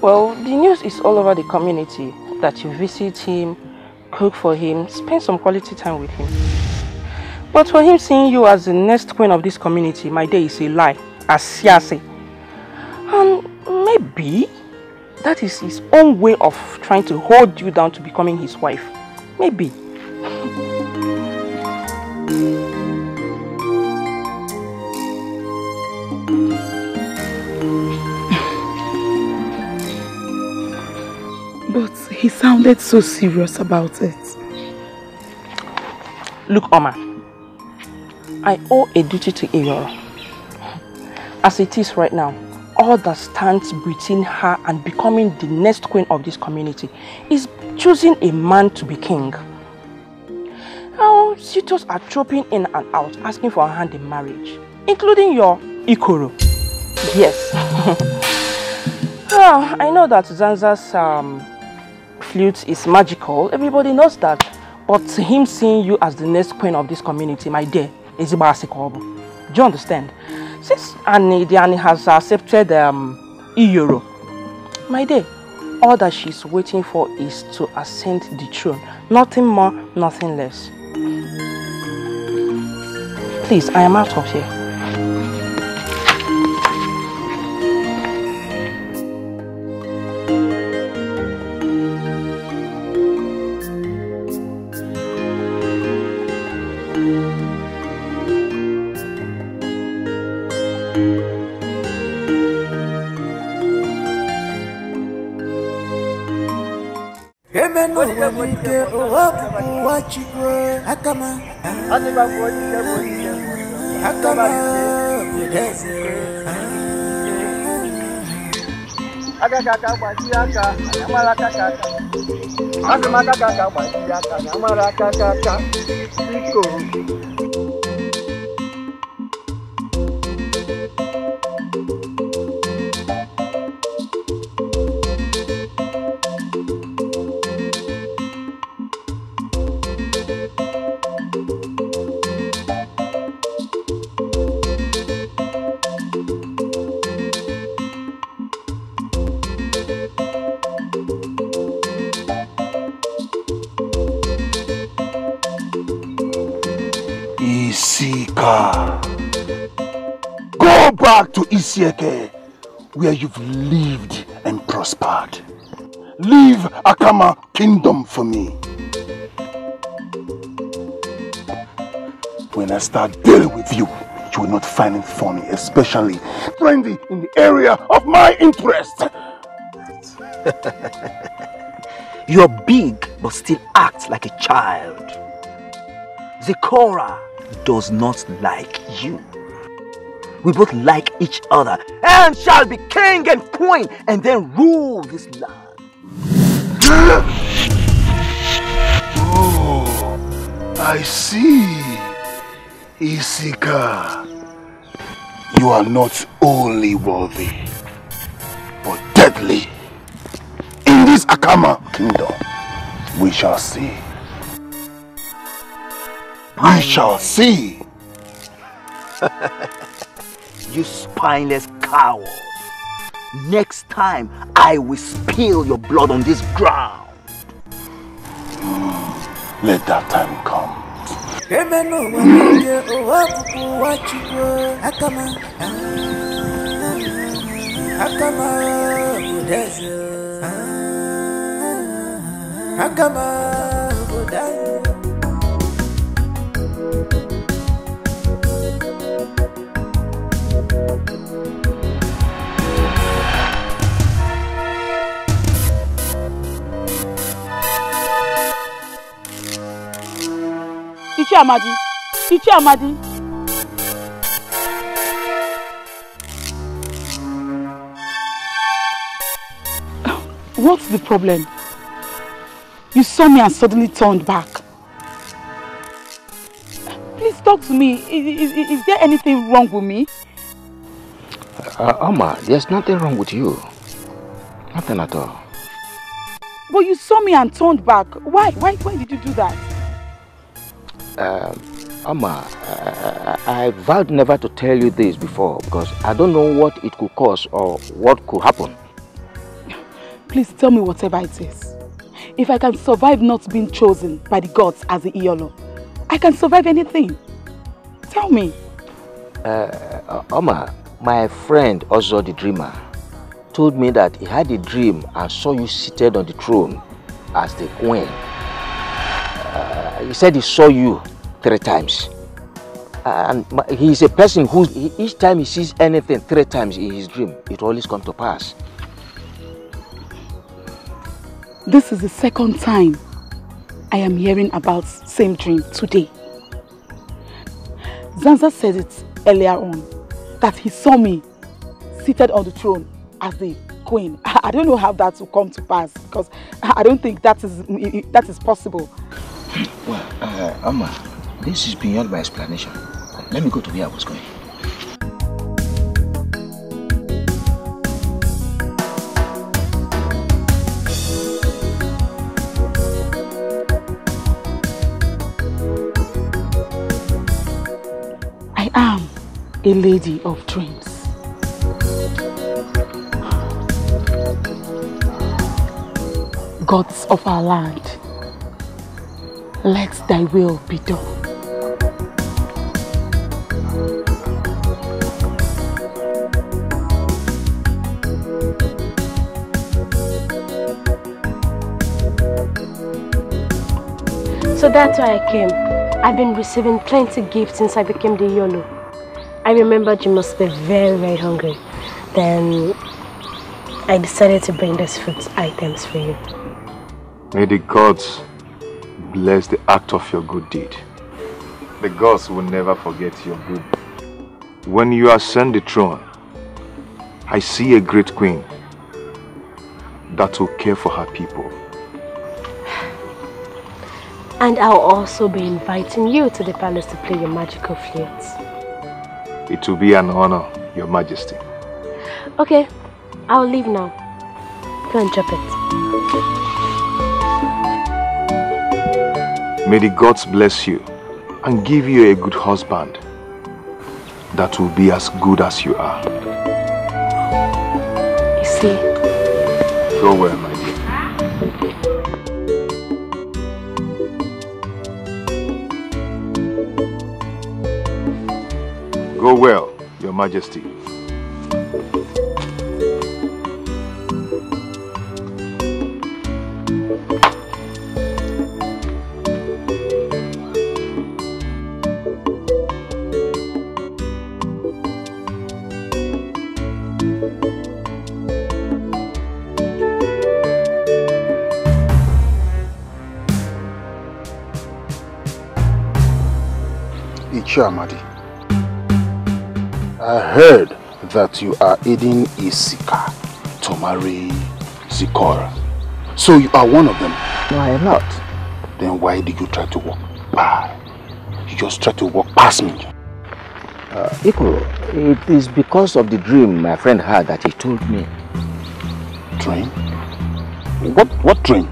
Well, the news is all over the community that you visit him, cook for him, spend some quality time with him. But for him seeing you as the next queen of this community, my day is a lie, as Siase. And maybe that is his own way of trying to hold you down to becoming his wife. Maybe. But he sounded so serious about it. Look, Oma, I owe a duty to Iyoro. As it is right now, all that stands between her and becoming the next queen of this community is choosing a man to be king. Now, suitors are trooping in and out, asking for a hand in marriage, including your Ikoro. Yes. Ah, I know that Zanza's um, flute is magical. Everybody knows that. But him seeing you as the next queen of this community, my dear, is Ibasikobo. Do you understand? Since Annie, the Annie has accepted um, Iyoro, my dear, all that she's waiting for is to ascend the throne. Nothing more, nothing less. Please, I am out of here. N'ike ụwa ọpụpụ ụwa chigwe akama akama bideze aka ka aka gbajie aka amara aka ka aka asị m aka ka aka gbajie aka amara aka ka aka biko Isieke, where you've lived and prospered. Leave Akama kingdom for me. When I start dealing with you, you will not find it funny, especially trendy in the area of my interest. You're big, but still act like a child. Zikora does not like you. We both like each other and shall be king and queen and then rule this land. Oh, I see. Isika, you are not only worthy, but deadly. In this Akama kingdom, we shall see. We shall see. you spineless coward. Next time, I will spill your blood on this ground. Let that time come. ebe n'ụwa niile ụwa ọpụpụ ụwa chukwu akama akama ah, akama Ichie Amadi. Ichie Amadi. What's the problem? You saw me and suddenly turned back. Please talk to me. Is, is, is there anything wrong with me? Uh, Amma, there's nothing wrong with you. Nothing at all. But you saw me and turned back. Why? Why? Why did you do that? Um, Amma, I, I, vowed never to tell you this before because I don't know what it could cause or what could happen. Please tell me whatever it is. If I can survive not being chosen by the gods as the Iolo, I can survive anything. Tell me. Uh, uh, my friend Ozo the dreamer told me that he had a dream and saw you seated on the throne as the queen. Uh, he said he saw you three times. And my- he is a person who, each time he sees anything three times in his dream, it always comes to pass. This is the second time I am hearing about same dream today. Zanza said it earlier on that he saw me seated on the throne as the queen. I I don't know how that will come to pass because I I don't think that is that is possible. Well, uh, Amma, this is beyond my explanation. Let me go to where I was going. I am a lady of dreams. Gods of our land, let thy will be done. So that's why I came. I've been receiving plenty of gifts since I became the YOLO. I remembered you must be very, very hungry. Then I decided to bring these food items for you. May the gods bless the act of your good deed. The gods will never forget your good. When you ascend the throne, I see a great queen that will care for her people. And I'll also be inviting you to the palace to play your magical flute. It will be an honor, your majesty. Okay, I'll leave now. Go and chop it. May the gods bless you and give you a good husband that will be as good as you are. You see, Go well, Go well, Your Majesty. Ichiamadi, I heard that you are aiding Isika to marry Zikora. So you are one of them? No, I am not. Then why did you try to walk by? You just tried to walk past me. Uh, it is because of the dream my friend had that he told me. Dream? What, what dream?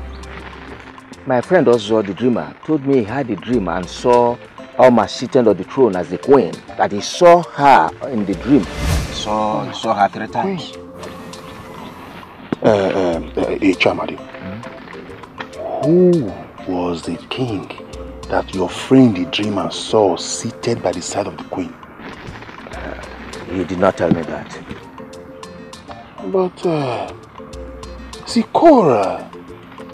My friend also, the dreamer, told me he had a dream and saw Oma seated on the throne as the queen. That he saw her in the dream. He saw, he saw her three times. Uh, um, uh, Ichiamadi, who was the king that your friend the dreamer saw seated by the side of the queen? He did not tell me that. But uh, Zikora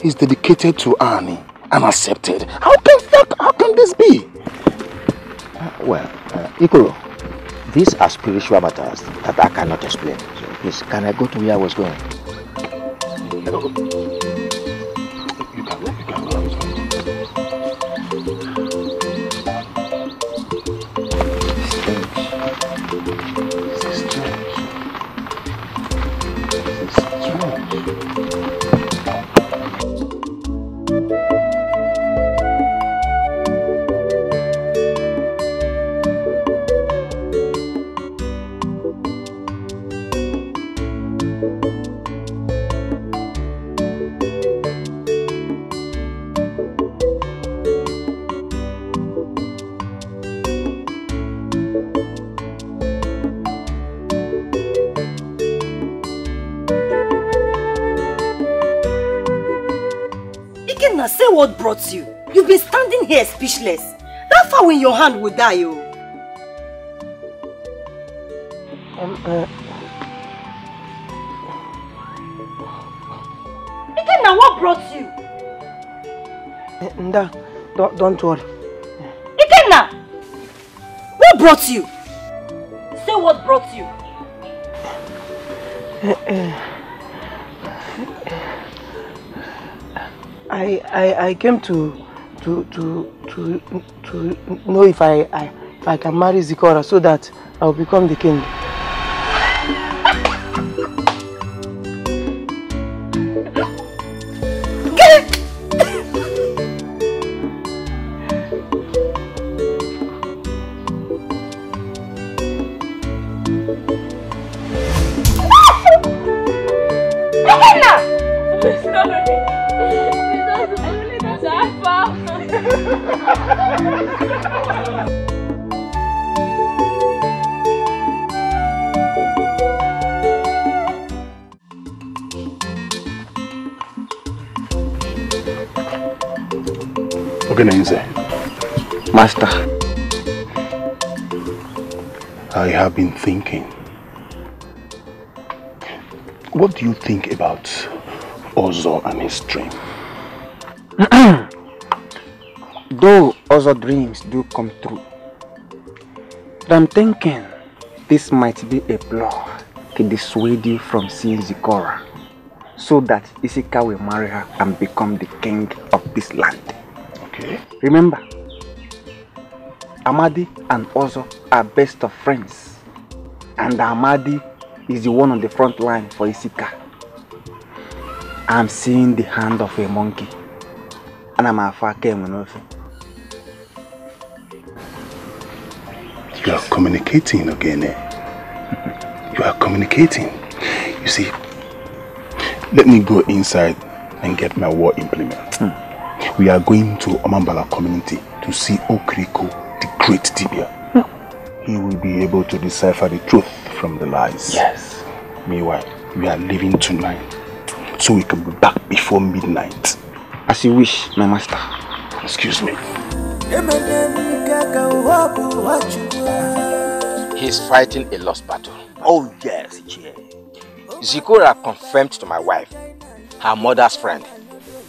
is dedicated to Ani and accepted. How can that, how can this be? Well, uh, these are spiritual matters that I cannot explain. So please, can I go to where I was going? What brought you. You've been standing here speechless. That fowl in your hand will die, oh. Um, uh, Ikenna, what brought you? eh, Nda, don't, don't worry. Ikenna! What brought you? Say what brought you. Eh, eh, I, I, I came to, to, to, to, to know if I, I, if I can marry Zikora so that I will become the king. Have been thinking. What do you think about Ozo and his dream? though other dreams do come true, but I'm thinking this might be a ploy to dissuade you from seeing Zikora so that Isika will marry her and become the king of this land. Okay. Remember, Amadi and Ozo are best of friends, and Amadi is the one on the front line for Isika. I'm seeing the hand of a monkey, and I'm a fucking nothing. You are communicating again. eh? You are communicating. You see, let me go inside and get my war implement. We are going to Omambala community to see Okriko, the great Dibia. He will be able to decipher the truth from the lies. Yes. Meanwhile, we are leaving tonight so we can be back before midnight. As you wish, my master. Excuse me. Emene m ike ka ụwa bụ ụwa Chukwu. he's fighting a lost battle. Oh yes, Ichie. Zikora confirmed to my wife, her mother's friend,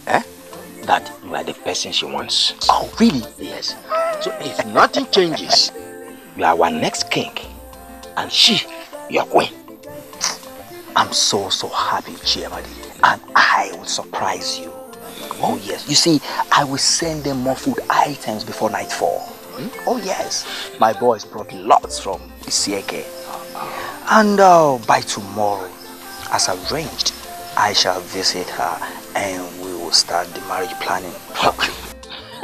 eh, that you are the person she wants. Oh, really? Yes. So if nothing changes, you are our next king, and she, your queen. I'm so, so happy, Chiamadi, and I will surprise you. Oh yes, you see, I will send them more food items before nightfall. Hmm? Oh yes, my boys brought lots from Isieke. And uh, by tomorrow, as arranged, I shall visit her and we will start the marriage planning.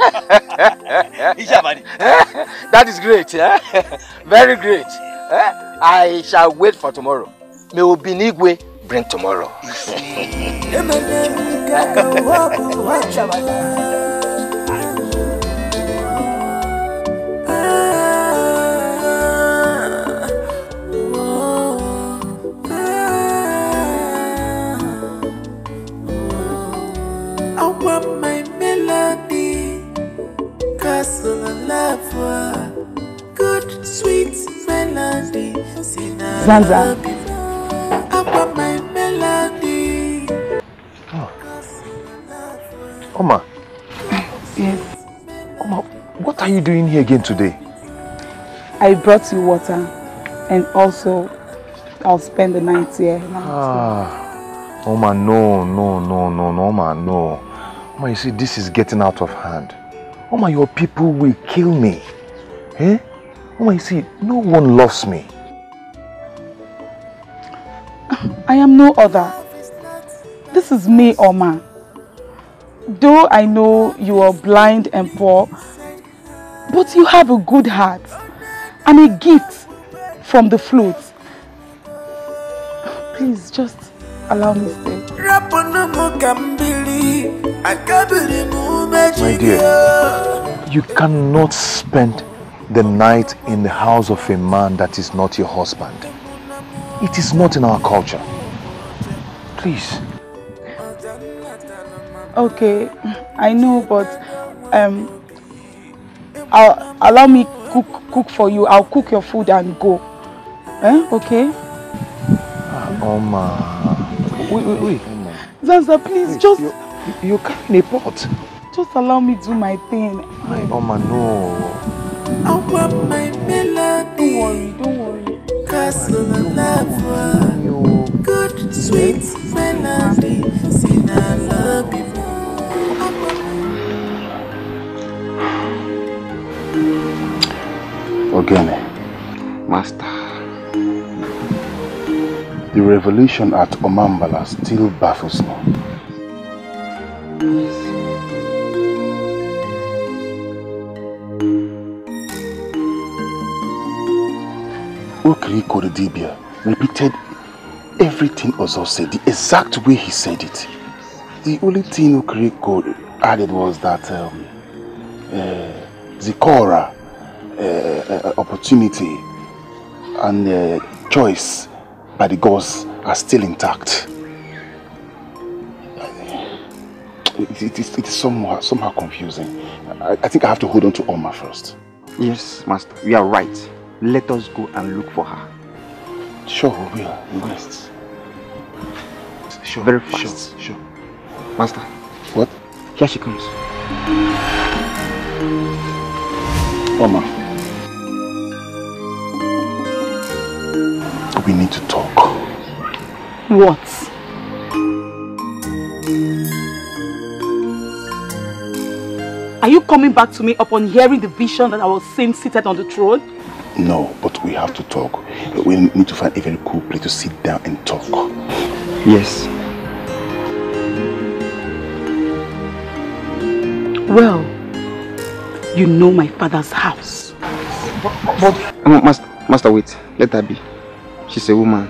that is great, eh? very great. Eh? I shall wait for tomorrow. May Obinigwe bring tomorrow. Zanza. I want my. Oma, Yes. Oma, what are you doing here again today? I brought you water and also I'll spend the night here. Ah, Oma, no, no, no, no, no, Oma, no. Oma, you see, this is getting out of hand. Oma, your people will kill me. Eh? Oma, you see, no one loves me. I am no other. This is me, Oma. Though I know you are blind and poor, but you have a good heart and a gift from the flute. Please just allow me stay. Raponomo kambili, akabili My dear, you cannot spend the night in the house of a man that is not your husband. It is not in our culture. Please. Okay, I know, but um, I'll allow me cook cook for you. I'll cook your food and go. Eh? Okay. Ah, Oma. Wait, wait, wait. Zanza, please just You're carrying a pot. just allow me do my thing. Ay, Oma, no. I want my melody. Don't worry, don't worry. Castle of love, good sweet melody. Sin I love you. Ogene. Master. The revolution at Omambala still baffles me. Okriko Dibia repeated everything Ozo said, the exact way he said it. The only thing Okriko added was that um, uh, Zikora, uh, uh, opportunity, and uh, choice by the gods are still intact. It, it, is, it is somehow, somehow confusing. I, I think I have to hold on to Oma first. Yes, Master. You are right. Let us go and look for her. Sure, we will. We must. Sure. Very fast. Sure, sure. Master. What? Here she comes. Oma. We need to talk. What? Are you coming back to me upon hearing the vision that I was seeing seated on the throne? No, but we have to talk. We need to find a very cool place to sit down and talk. Yes. Well, you know my father's house. But, um, Master, Master, wait. Let her be. She's a woman.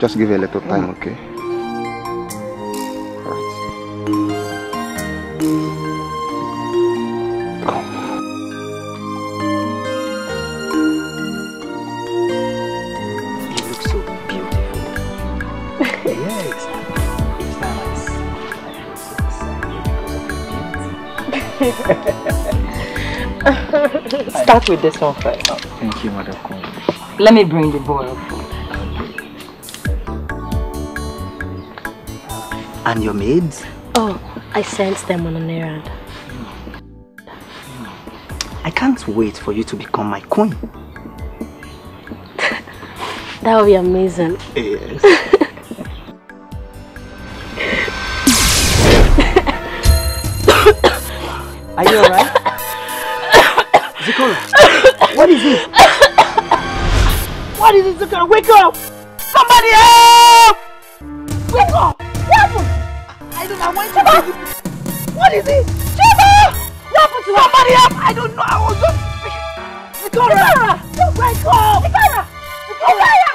Just give her a little time, okay? You look so beautiful. yes. It's nice. I feel so excited because of your beauty. Start with this one first. Thank you, Mother Queen. Let me bring the boy up. And your maids? Oh, I sent them on an errand. I can't wait for you to become my queen. That would be amazing. Yes. Are you alright? I don't know. I was just... Zikora! Zikora! Wake up! Zikora! Zikora!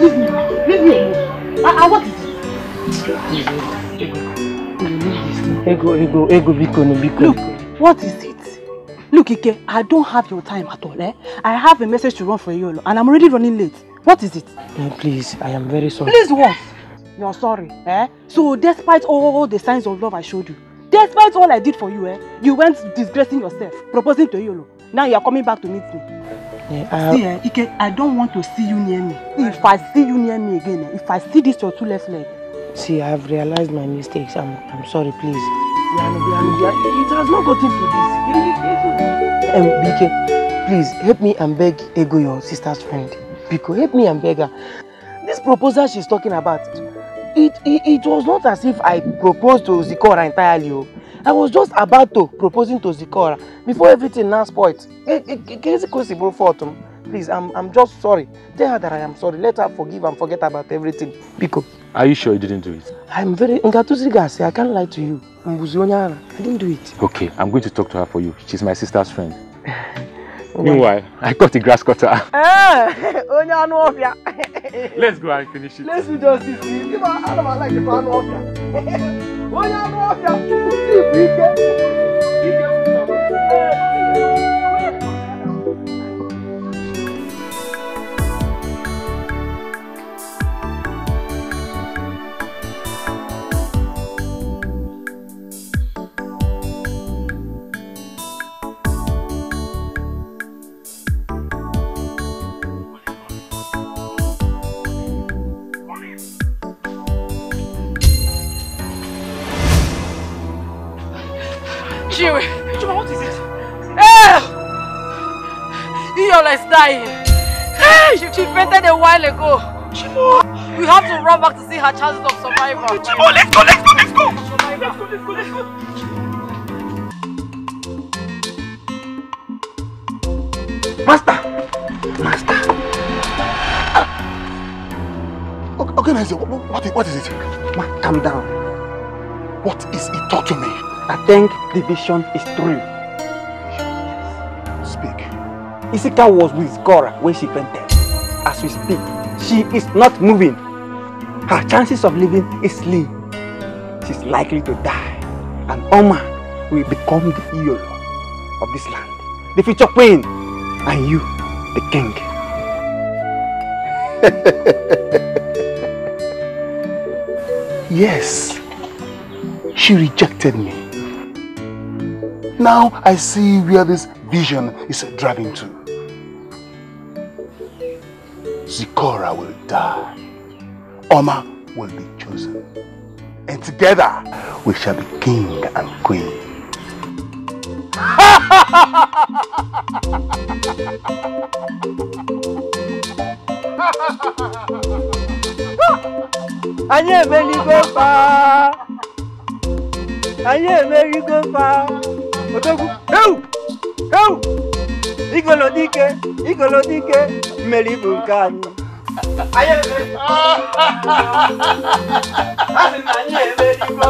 Leave me. Leave me alone. Ah, what is it? Ego, ego, ego, biko, no, biko. Look, what is it? Look, Ike, I don't have your time at all, eh? I have a message to run for you, and I'm already running late. What is it? No, please, I am very sorry. Please what? You're sorry, eh? So despite all the signs of love I showed you, despite all I did for you, eh? You went disgracing yourself, proposing to Yolo. Now you are coming back to meet me. Yeah, See, eh, Ike, I don't want to see you near me. If I see you near me again, eh, if I see this your two left leg, See, I have realized my mistakes. I'm, I'm sorry, please. Biano, Biano, Biano, It has not gotten to this. Um, BK, please help me and beg Ego, your sister's friend. Biko, help me and beg her. This proposal she's talking about, it, it, it was not as if I proposed to Zikora entirely. Oh. I was just about to proposing to Zikora before everything now spoiled. Please, I'm, I'm just sorry. Tell her that I am sorry. Let her forgive and forget about everything. Biko. Are you sure you didn't do it? I'm very Ngatuziga I can't lie to you. I didn't do it. Okay, I'm going to talk to her for you. She's my sister's friend. Meanwhile, I got the grass cutter. Eh, onye anụ ọfịa. Let's go and finish it. Let's do justice. Give her ana m like the anụ ọfịa. Onye anụ ọfịa. Ike. Ike Chiwe. Chuma, what is it? Eh! Iyola is dying. Hey! She, she fainted a while ago. Chimo! We have to run back to see her chances of survival. Chimo, let's go, let's go, let's go! Let's go, let's go, let's go. Master! Master! Okay, Nancy, what, what, what is it? Ma, calm down. What is it? Talk to me. I think the vision is true. Speak. Isika was with Gora when she fainted. As we speak, she is not moving. Her chances of living is slim. She's likely to die. And Oma will become the hero of this land. The future queen. And you, the king. Yes. She rejected me. Now I see where this vision is driving to. Zikora will die. Oma will be chosen. And together we shall be king and queen. Anyị. Odogwu. Heu! Heu! Igolo dike, igolo dike, mmeri bụ nke anyị. Anyị emeligo.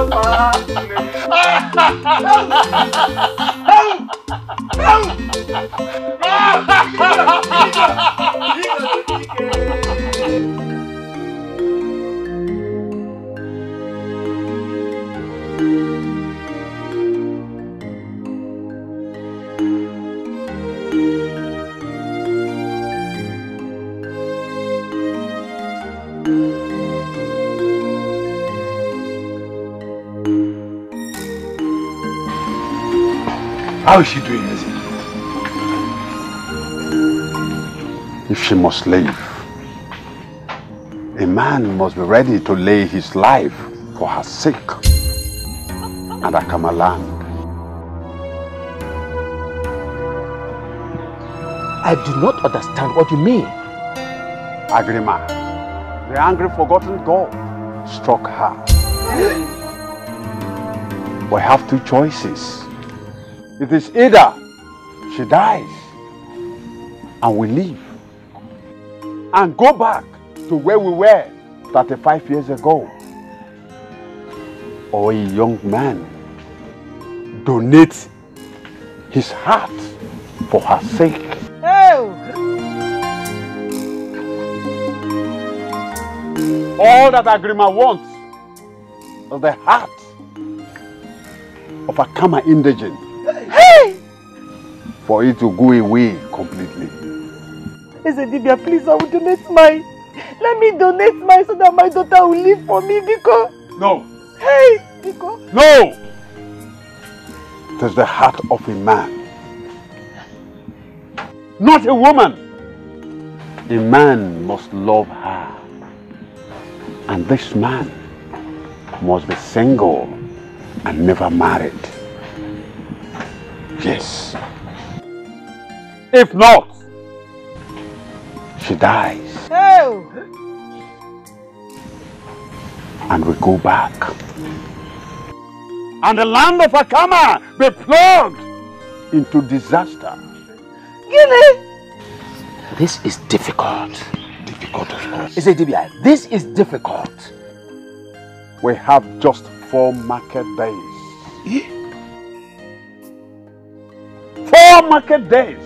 How is she doing, Lizzie? If she must leave, a man must be ready to lay his life for her sake and Akama land. I do not understand what you mean. Agrima, the angry forgotten God struck her. We have two choices. It is either she dies and we leave and go back to where we were 35 years ago, or a young man donates his heart for her sake. All that Agrima wants is the heart of a Kama indigent for it to go away completely. Eze Dibia, please, I will donate mine. Let me donate mine so that my daughter will live for me because... No. Hey, because... No! It is the heart of a man, not a woman. A man must love her. And this man must be single and never married. Yes. If not, she dies Oh. and we go back. And the land of Akama be plunged into disaster. Guinea! This is difficult. Difficult, of course. Is it Dibia? This is difficult. We have just four market days. Four market days.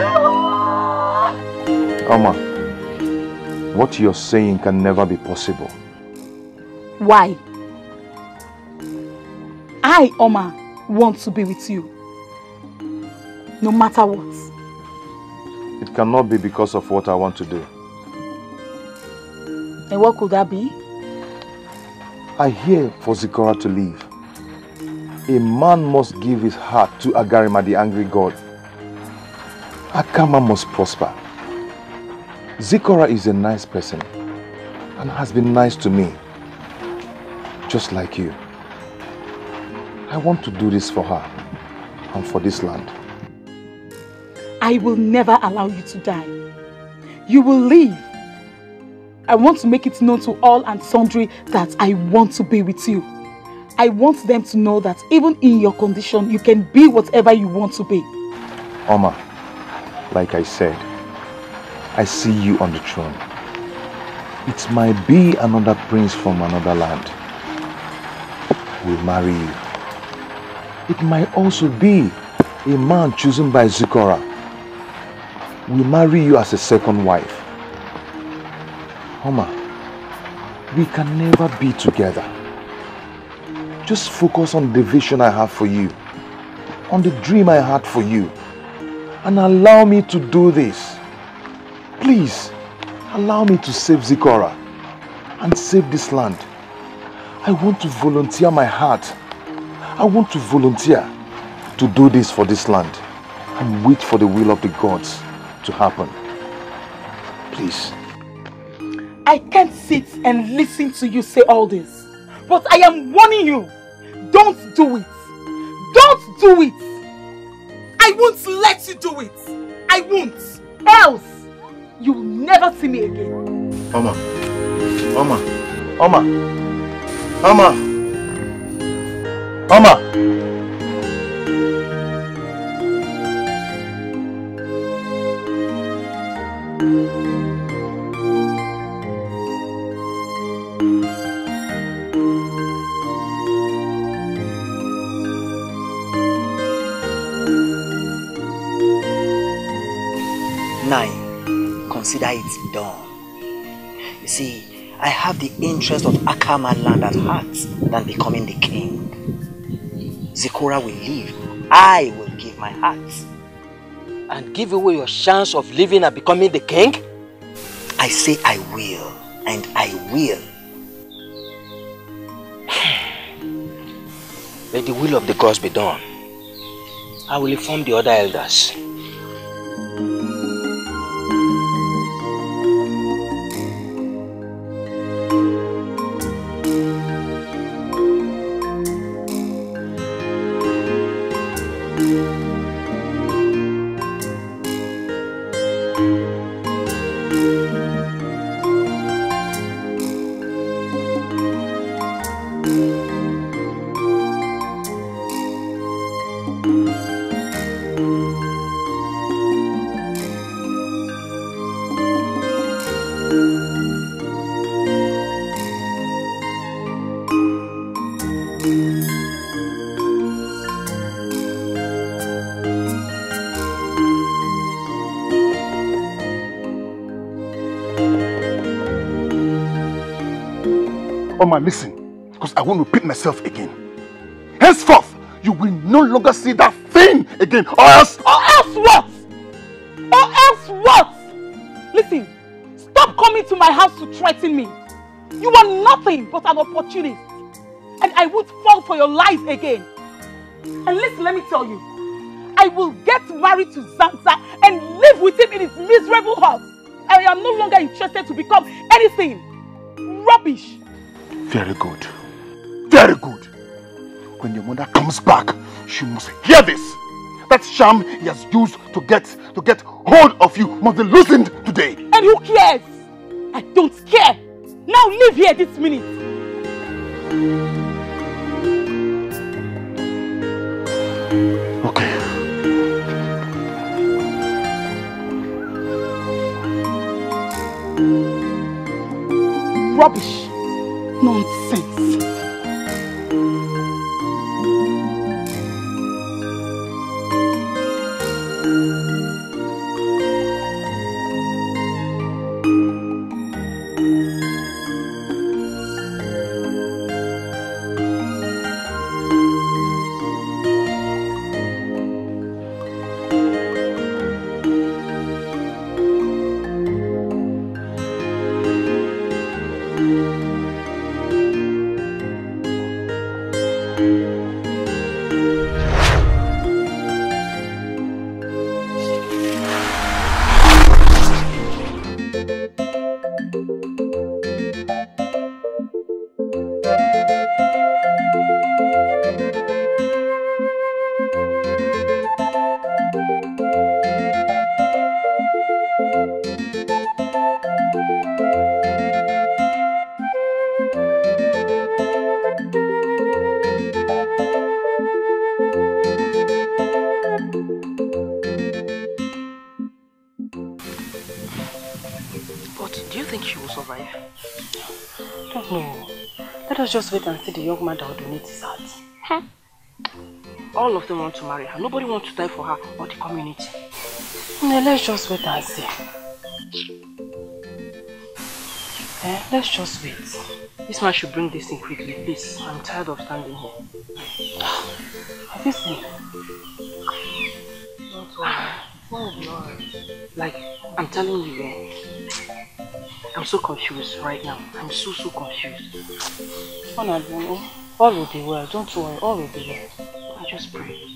Hey! Banu, Banu. I don't know. Where do we get a young man to follow us? Hi. Òkùnkùn àjà bọ̀! Oma, what you're saying can never be possible. Why? I, Oma, want to be with you. No matter what. It cannot be because of what I want to do. And what could that be? I hear for Zikora to leave. A man must give his heart to Agarima, the angry god. Akama must prosper. Zikora is a nice person and has been nice to me, just like you. I want to do this for her and for this land. I will never allow you to die. You will live. I want to make it known to all and sundry that I want to be with you. I want them to know that even in your condition, you can be whatever you want to be. Oma, like I said, I see you on the throne. It might be another prince from another land will marry you. It might also be a man chosen by Zikora will marry you as a second wife. Oma, we can never be together. Just focus on the vision I have for you, on the dream I had for you, and allow me to do this. Please, allow me to save Zikora and save this land. I want to volunteer my heart. I want to volunteer to do this for this land and wait for the will of the gods to happen. Please. I can't sit and listen to you say all this. But I am warning you. Don't do it. Don't do it. I won't let you do it. I won't. Else, you will never see me again. Oma. Oma. Oma. Oma. Oma. Done. You see, I have the interest of Akama land at heart than becoming the king. Zikora will leave. I will give my heart. And give away your chance of living and becoming the king? I say I will, and I will. Let the will of the gods be done. I will inform the other elders. Oma, listen, because I won't repeat myself again. Henceforth, you will no longer see that thing again, or else... Or else what? Or else what? Listen, stop coming to my house to threaten me. You are nothing but an opportunist. And I would fall for your lies again. And listen, let me tell you. I will get married to Zanza and live with him in his miserable house. And I am no longer interested to become anything. Rubbish. Very good. Very good. When your mother comes back, she must hear this. That sham he has used to get to get hold of you must be loosened today. And who cares? I don't care. Now leave here this minute. Okay. Rubbish. Nonsense. Think she will survive? don't know. Let us just wait and see the young man that will donate his heart. Hmm? All of them want to marry her. Nobody wants to die for her or the community. No, let's just wait and see. Eh, let's just wait. This man should bring this in quickly, please. I'm tired of standing here. Have you seen? Oh Lord. Like, I'm telling you, eh, I'm so confused right now. I'm so, so confused. Honor, all will be well. Don't worry, all will be well. I just pray.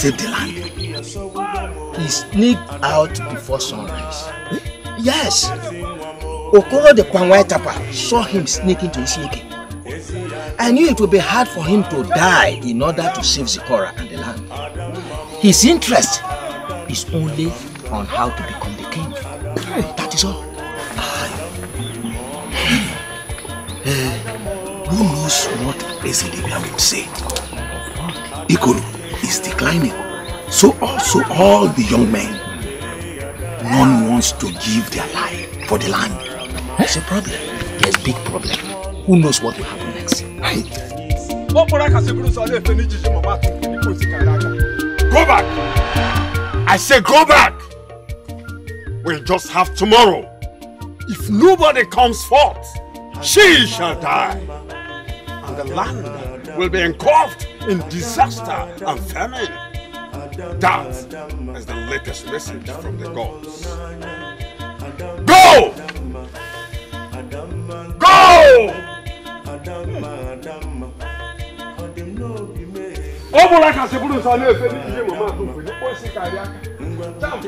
Save the land? He sneaked out before sunrise. Yes. Okoro the Kwangwai Tapa saw him sneak into Isieke. I knew it would be hard for him to die in order to save Zikora and the land. His interest is only on how to become the king. That is all. Eh, who knows what Eze Dibia will say? Declining. So also all the young men. None wants to give their life for the land. It's a problem. Yes, big problem. Who knows what will happen next? Go back! I say go back! We'll just have tomorrow. If nobody comes forth, she shall die. And the land will be engulfed in disaster and famine. That is the latest message from the gods. Go! Go! ọ bụrụ aka sị bụrụ sọ na-efe n'ijiji mama atụ nke dịka osi kara aka Jump!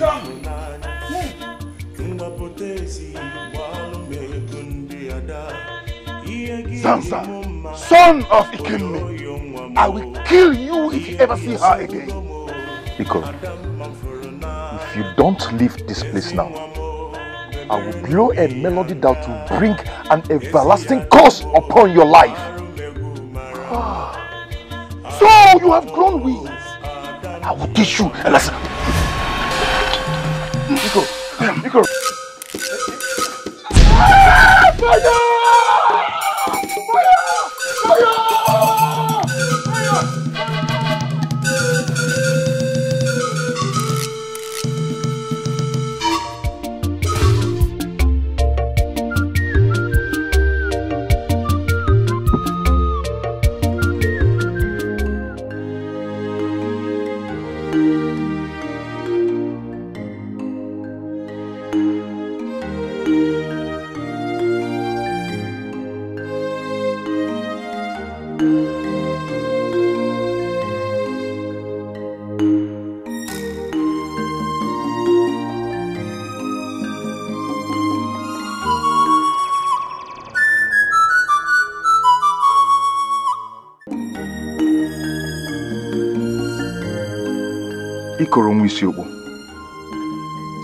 Jump! Jump! Zanza, son of Ikenme, I will kill you if you ever see her again. Because if you don't leave this place now, I will blow a melody that will bring an everlasting curse upon your life. So you have grown wings. I will teach you a lesson. Iko, Iko. Ikoro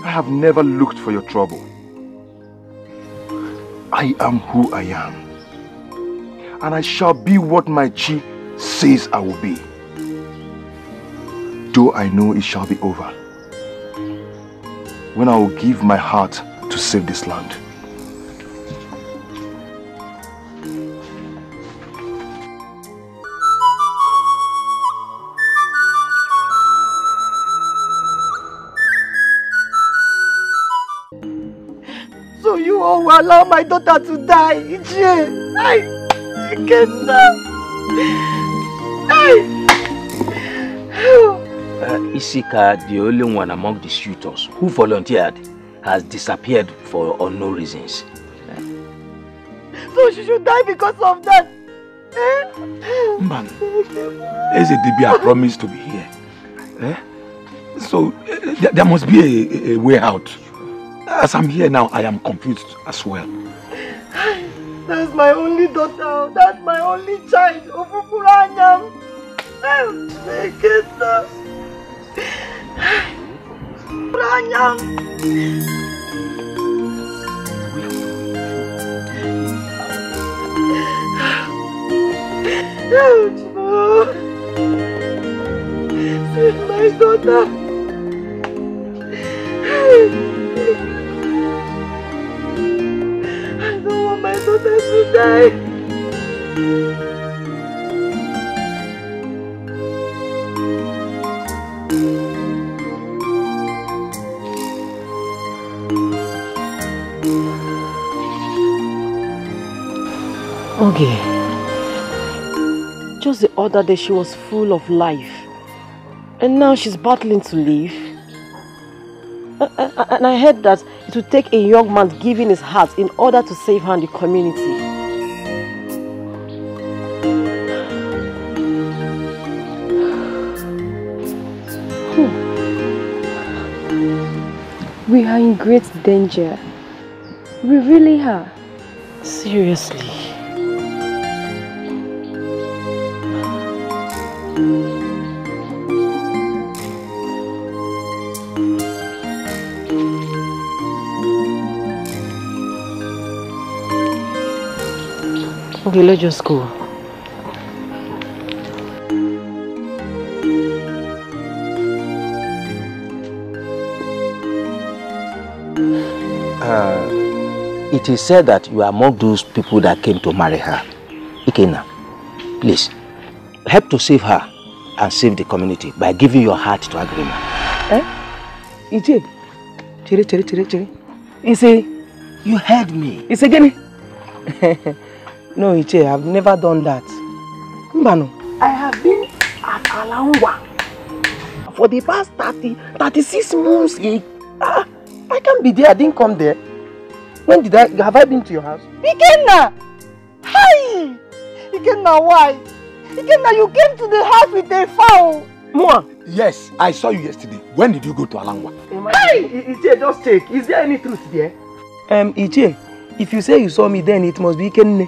I have never looked for your trouble. I am who I am. And I shall be what my chi says I will be. Though I know it shall be over. When I will give my heart to save this land. Allow my daughter to die, Ije. I, I cannot. I, Uh, Isika, the only one among the suitors who volunteered, has disappeared for unknown reasons. so she should die because of that. Eh? Man, Ezedebia promised to be here. Eh? So eh, there, there must be a, a- a way out. As I'm here now, I am confused as well. That's my only daughter. That's my only child. Ofufuranyam. I cannot. Ranyam. Oh, Save my daughter. Okay. Just the other day she was full of life. And now she's battling to live. A- And I heard that it would take a young man giving his heart in order to save her and the community. Hmm. We are in great danger. We really are. Seriously. Okay, let's just go. Uh, it is said that you are among those people that came to marry her. Ikenna, please, help to save her and save the community by giving your heart to Agrima. Eh? Ije, chere, chere, chere, chere. Ise, you heard me. Ise gini? no, Iche, I've never done that. Mbano, I have been at Alangwa for the past 30, 36 months. eh. Ah, I can't be there. I didn't come there. When did I, have I been to your house? Ikenna! Hi! Ikenna, why? Ikenna, you came to the house with a fowl. Mua. Yes, I saw you yesterday. When did you go to Alangwa? Hey! Iche, just check. Is there any truth there? Um, Iche, if you say you saw me then, it must be Ikenne.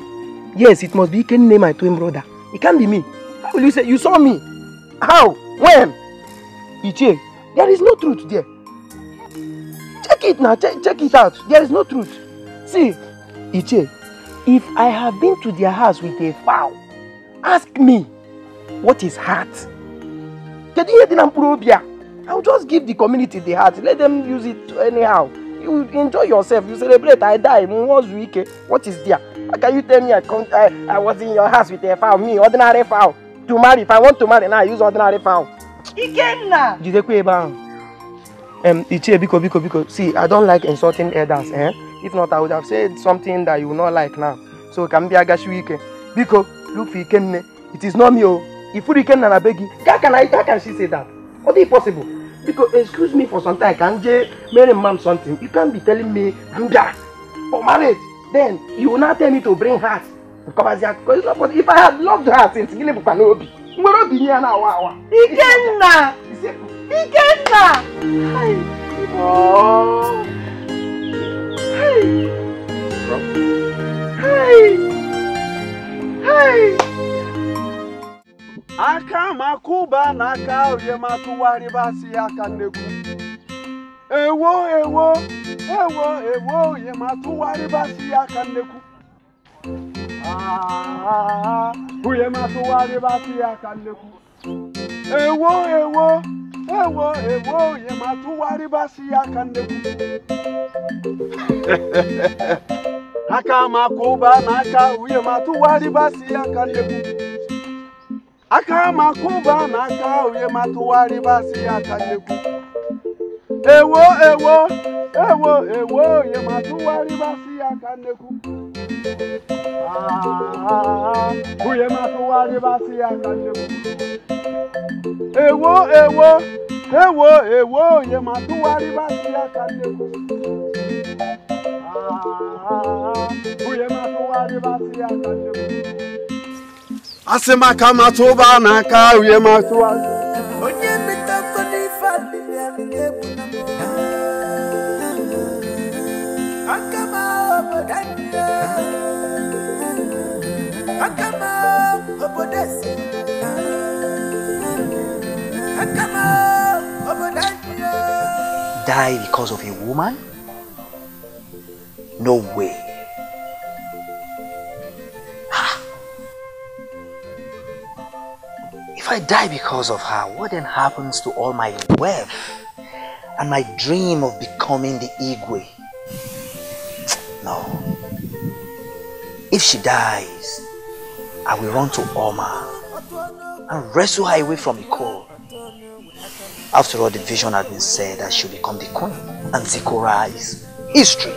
Yes, it must be Ikenne, my twin brother. It can't be me. How will you say you saw me? How? When? Ichie, there is no truth there. Check it now. Check, check it out. There is no truth. See, Ichie, if I have been to their house with a fowl, ask me what is heart. I'll just give the community the heart. Let them use it anyhow. You enjoy yourself. You celebrate. I die. What is there? How can you tell me I, come, I, I was in your house with a fowl? Me, ordinary fowl. To marry. If I want to marry now, I use ordinary fowl. Ikenna! Jidekwa ebe ahụ. Um, Ichie, biko, biko, biko. See, I don't like insulting elders. Eh? If not, I would have said something that you will not like now. So, ka m bịa gashiwa ike. Biko, look for Ikenne. It is not me, oh. Ifuru Ikenna na be gị. How can, I, how can she say that? What is possible? Biko, excuse me for some time. Ka m jee mere mma something. You can't be telling me, m bịa for marriage. Then, you will not tell me to bring heart. Because it's not possible. If I had loved her since gịnị bụkwa n'obi? Nwere obi nye ya na-awa awa. Ikenna! Ikenna! Hi. Oh. Hey! Hey! Hey! aka makuba na aka oye matụgharịbasị ya aka nnekwu ewo ewo ewo ewo oye matụgharịbasị ya aka nnekwu Ah, oye matụgharịbasị ya aka nnekwu ewo ewo ewo ewo oye matụgharịbasị ya aka nnekwu aka makuba na aka oye matụgharịbasị ya aka nnekwu aka makuba na aka onye matụgharịbasị ya aka nnekwu ewo ewo ewo ewo onyematụwarịbasị ya ka nnekwu onye ah, matụwarịbasị ya ka nnekwu ewo ewo ewo ewo onyematụwarịbasị ah, ya ka nnekwu onye matụwarịbasị ya ka nnekwu asị maka matụba n'aka onye matụwarị onye metakwala ife adịghị adịghị ebu na Die because of a woman? No way. If I die because of her, what then happens to all my wealth and my dream of becoming the Igwe? No. If she dies, I will run to Oma and wrestle her away from Ikoro. After all, the vision had been said that she'll become the queen, and Zikora is history.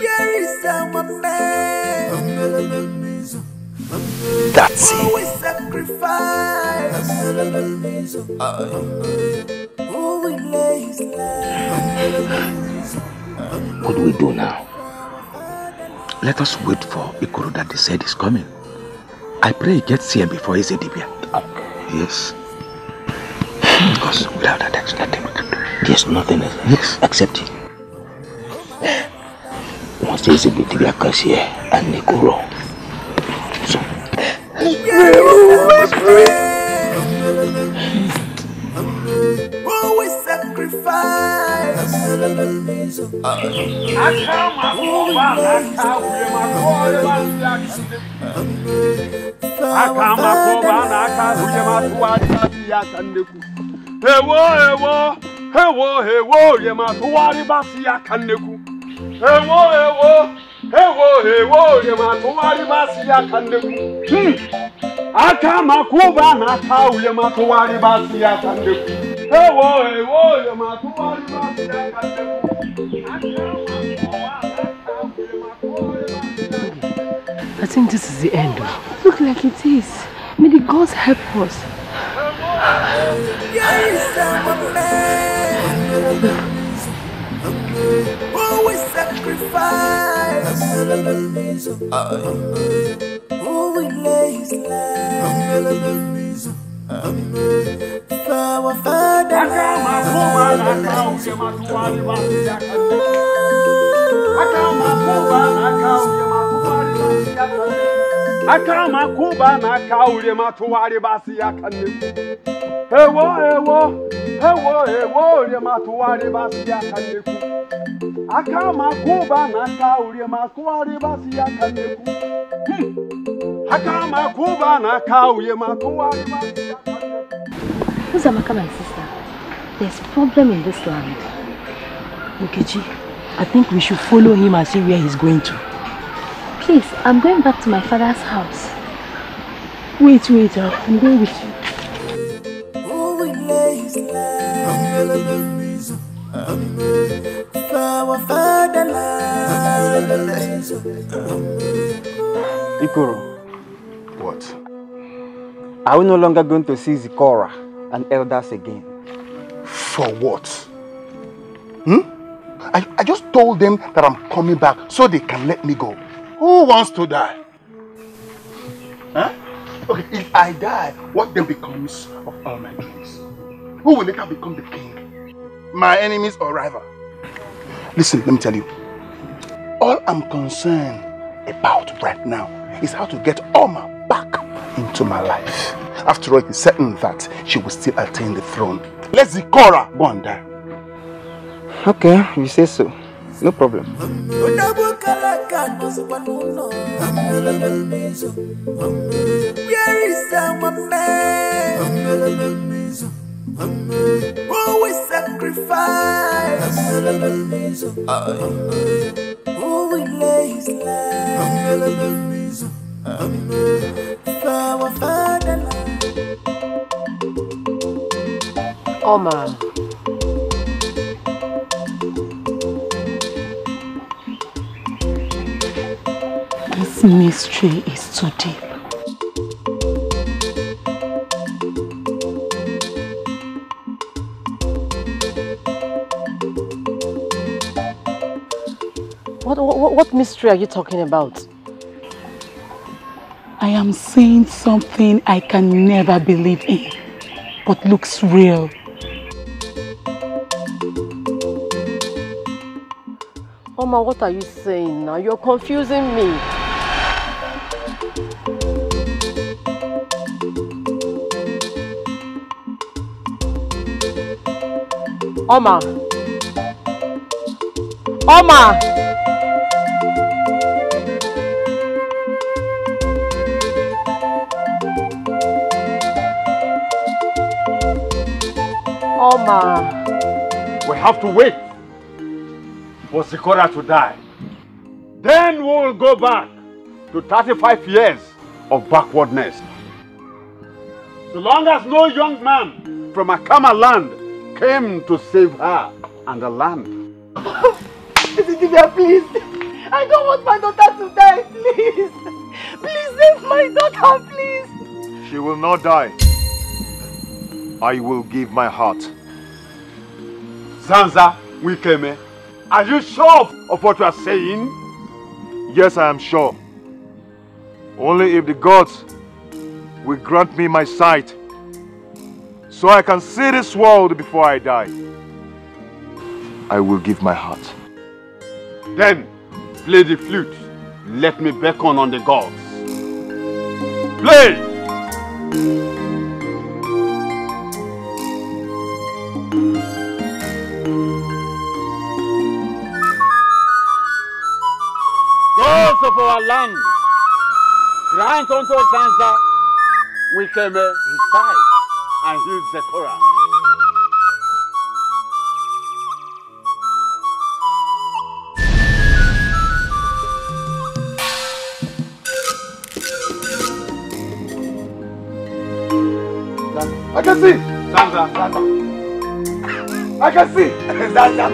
where is our man That's it. always sacrifice who will lay his life What do we do now? Let us wait for Ikoro that they said is coming. I pray he gets here before he's a Dibia. Yes. Because without that expecting, there's nothing else yes. except it. Once there's a Dibia comes here and Ikoro. pray, oh, I pray. Always sacrifice. Akamakoba na akaruye matuwa tabi ya kandeku. Ewo ewo ewo ewo ye matuwa ribasi ya kandeku. Ewo ewo ewo ewo ye matuwa ribasi ya kandeku. Hmm. Aka makwụba n'aka uye matụgharịbasị ya aka nnekwu ewo ewo orie matụgharịbasị ya aka nnekwu I think this is the end. Look like it is. May the gods help us. Where is our man? Always sacrifice. Who will lay his life? For our father. aka makwụba n'aka urie matụgharịbasị ya aka nnekwu ewo ewo ewo ewo urie matụgharịbasị ya aka nnekwu aka makwụba n'aka urie matụgharịbasị ya aka nnekwu Hmm. Aka makwụba n'aka urie matụgharịbasị ya aka Who's Amaka, my sister? There's a problem in this land. Mukechi, I think we should follow him and see where he's going to. Please, I'm going back to my father's house. Wait, wait, uh, I'm going with you. Who will lay his life? For our fatherland. Ikoro, What? are we no longer going to see Zikora and elders again? For what? Hmm? I, I just told them that I'm coming back so they can let me go. Who wants to die? Huh? Okay, if I die, what then becomes of all my dreams? Who will later become the king? My enemies or rival? Listen, let me tell you. All I'm concerned about right now is how to get Oma back into my life. After all, it is certain that she will still attain the throne. Let Zikora go and die. Okay, you say so. No problem. Odabukalaka nọzikwa n'ụlọ. Where is our man? Always sacrifice. Who will lay his life? Oma. This mystery is too deep. What, what, what mystery are you talking about? I am seeing something I can never believe in, but looks real. Oma, what are you saying now? You're confusing me. Oma. Oma. Oma. We have to wait for Zikora to die. Then we will go back to 35 years of backwardness. So long as no young man from Akama land came to save her and the land. Dibia, please. I don't want my daughter to die, please. Please save my daughter, please. She will not die. I will give my heart. Zanza Wikeme, are you sure of, what you are saying? Yes, I am sure. Only if the gods will grant me my sight so I can see this world before I die. I will give my heart. Then play the flute. Let me beckon on the gods. Play! Of our land, grant unto Zanza Wikeme his sight and his Zechora. I can see. Zanza, Zanza. I can see. Zanza.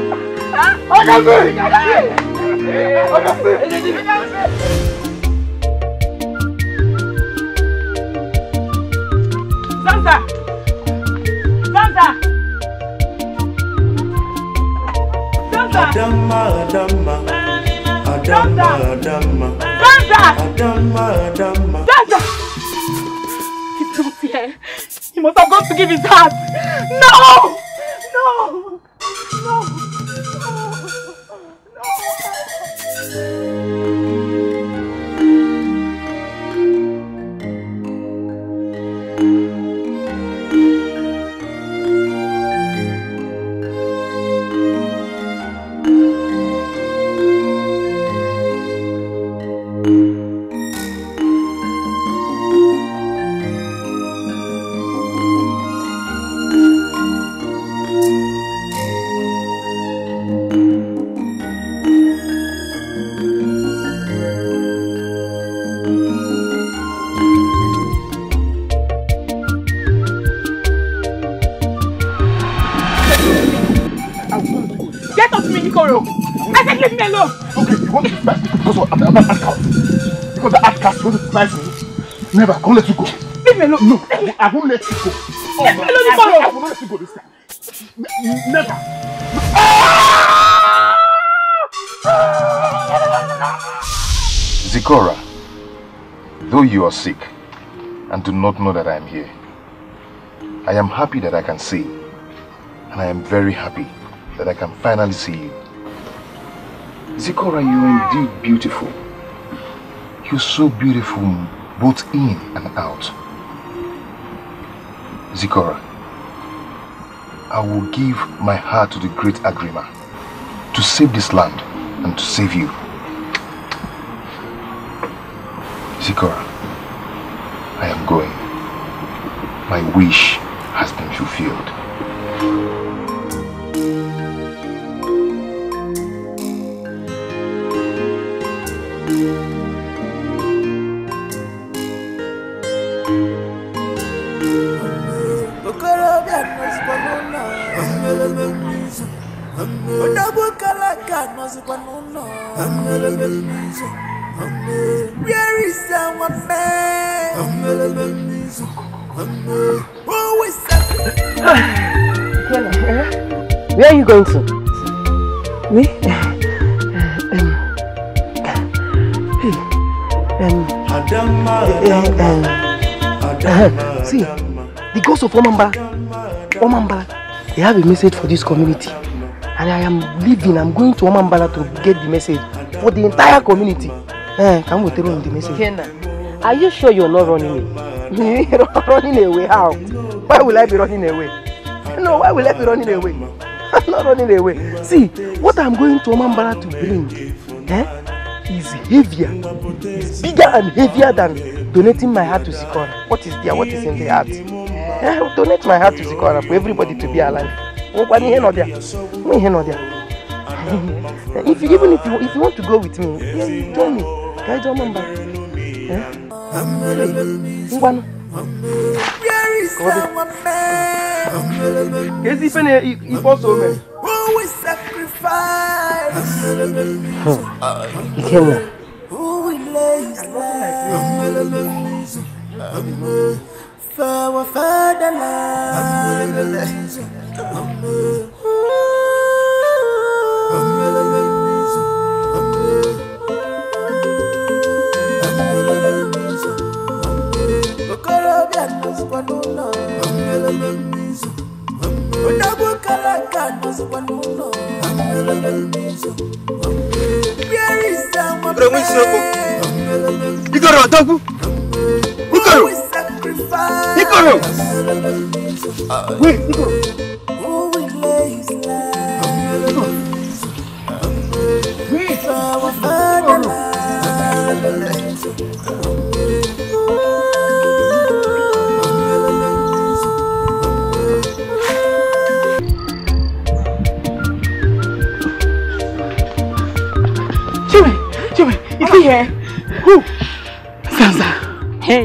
I can see. I can see. Sansa! Sansa! Sansa! Adama, Adama. Adama, Adama. Sansa! Adama, Adama. Sansa! He's not here. He must have gone to give his heart. No! I won't, let you go. Oh, Leave me no, alone, I, Ikoro! I will not let you go this time. Ne- Never. Zikora, though you are sick and do not know that I am here, I am happy that I can see. And I am very happy that I can finally see you. Zikora, you are indeed beautiful. You're so beautiful both in and out. Zikora, I will give my heart to the great Agrima to save this land and to save you. Zikora, I am going. My wish has been fulfilled. Where is our man who is Where are you going to? Me? See, the ghost of Omambala, Omambala, they have a message for this community. And I am leaving, I'm going to Omambala to get the message for the entire community. Eh, come with the message. Kenna, are you sure you're not running away? running away, how? Why will I be running away? No, why will I be running away? I'm not running away. See, what I'm going to Omambala to bring eh, is heavier, is bigger and heavier than donating my heart to Sikora. What is there? What is in the heart? Eh, donate my heart to Sikora for everybody to be alive. nwekwana ihe nọ there nwe ihe nọ there if you, even if you, if you want to go with me yeah, join me. Anyị jee ọma mba Eh? ngwanụ ka ezi ife na ife ọsọ o mere Who will sacrifice? Ikenna Who n'ụlọ. Where is our Bro, nwe isiokwu. man? Ikoro odogwu. Ikoro. Who will sacrifice? Ikoro. Wait, Ikoro. Here? Who? Zanza. Hey,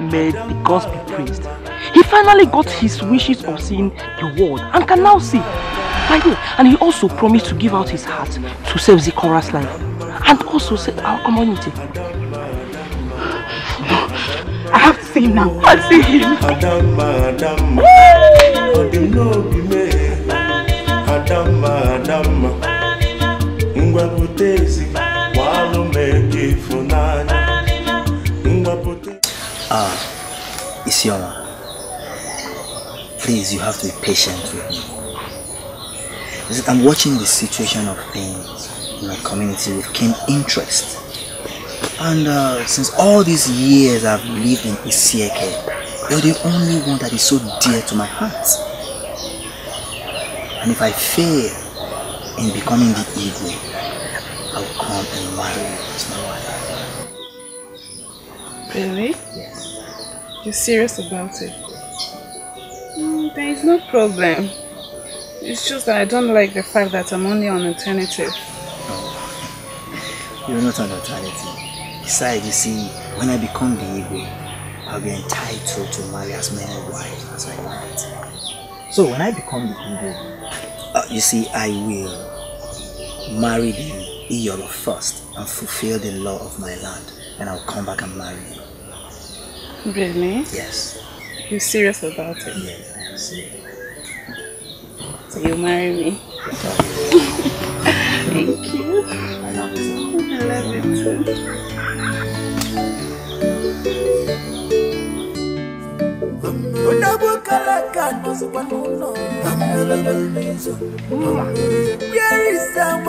may the gods be praised. He finally got his wishes of seeing the world and can now see. By the way, and he also promised to give out his heart to save Zikora's life and also save our community. I have to see him now. I'll see him. Adama, Adama, ọdịnobi mee, Adama, Adama, Ah, Isioma, please, you have to be patient with me. I'm watching the situation of things in my community with keen interest. And uh, since all these years I've lived in Isieke, you're the only one that is so dear to my heart. And if I fail in becoming the Igwe, I come and marry you as my wife. Really? You're serious about it? Mm, there is no problem. It's just that I don't like the fact that I'm only on alternative. You're not an alternative. Besides, you see, when I become the Igwe, I'll be entitled to marry as many wives as I want. So when I become the Igwe, uh, you see, I will marry the Iyolo first and fulfill the law of my land, and I'll come back and marry you. Really? Yes. You're serious about it? Yes, I am serious. So you'll marry me? Thank you. I love you. I love you too. Nọzikwa n'ụlọ. Where is our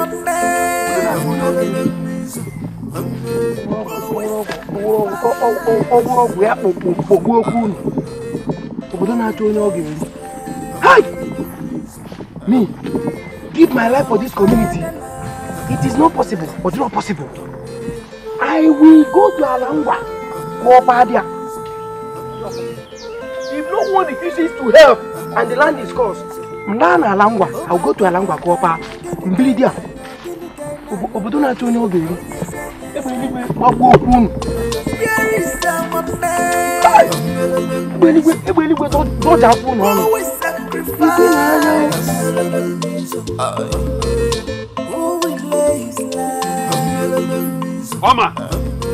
ọgwụ ọgwụ ya kpogbu okwu unu obodo na-achọ onye ọ ga-eri Hi! me give my life for this community it is not possible but not possible i will go to alangwa kụọ there. If no one refuses to help and the land is cursed m laa na alangwa i will go to alangwa kụọ pa mbili dia obodo na-achọ onye ọ ga-eri egbe eluigwe gbagbuo okwu unu egbe eluigwe dọja akwụ unu ọnụ lay his life? Oma,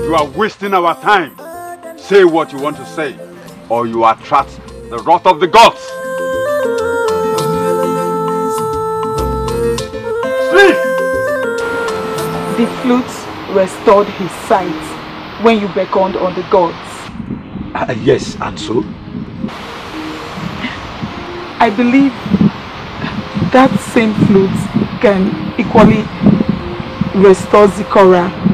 you are wasting our time. Say what you want to say, or you attract the wrath of the gods. Sleep! The flute restored his sight when you beckoned on the gods. Uh, yes, and so? I believe that same flute can equally restore Zikora.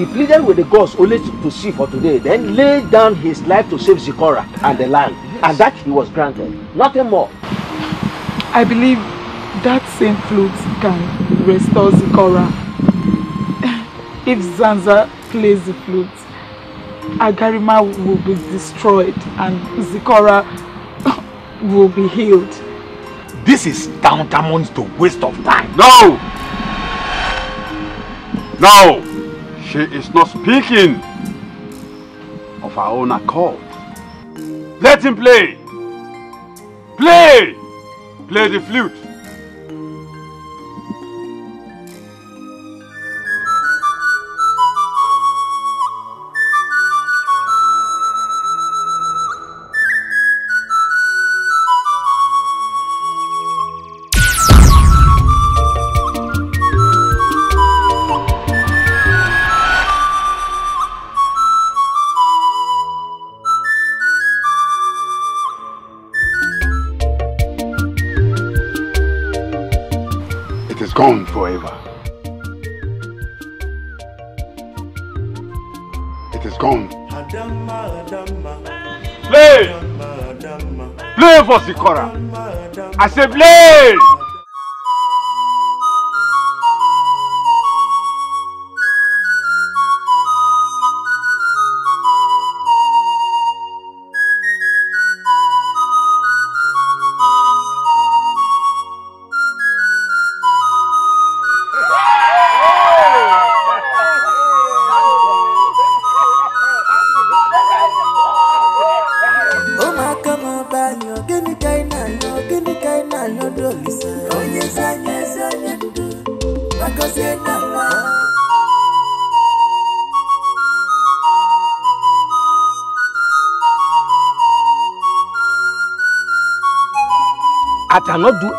He pleaded with the gods only to, to see for today, then laid down his life to save Zikora and the land, and that he was granted. Nothing more. I believe that same flute can restore Zikora. If Zanza plays the flute, Agarima will be destroyed and Zikora will be healed. This is tantamount to waste of time. No! No! She is not speaking of her own accord. Let him play! Play! Play the flute. I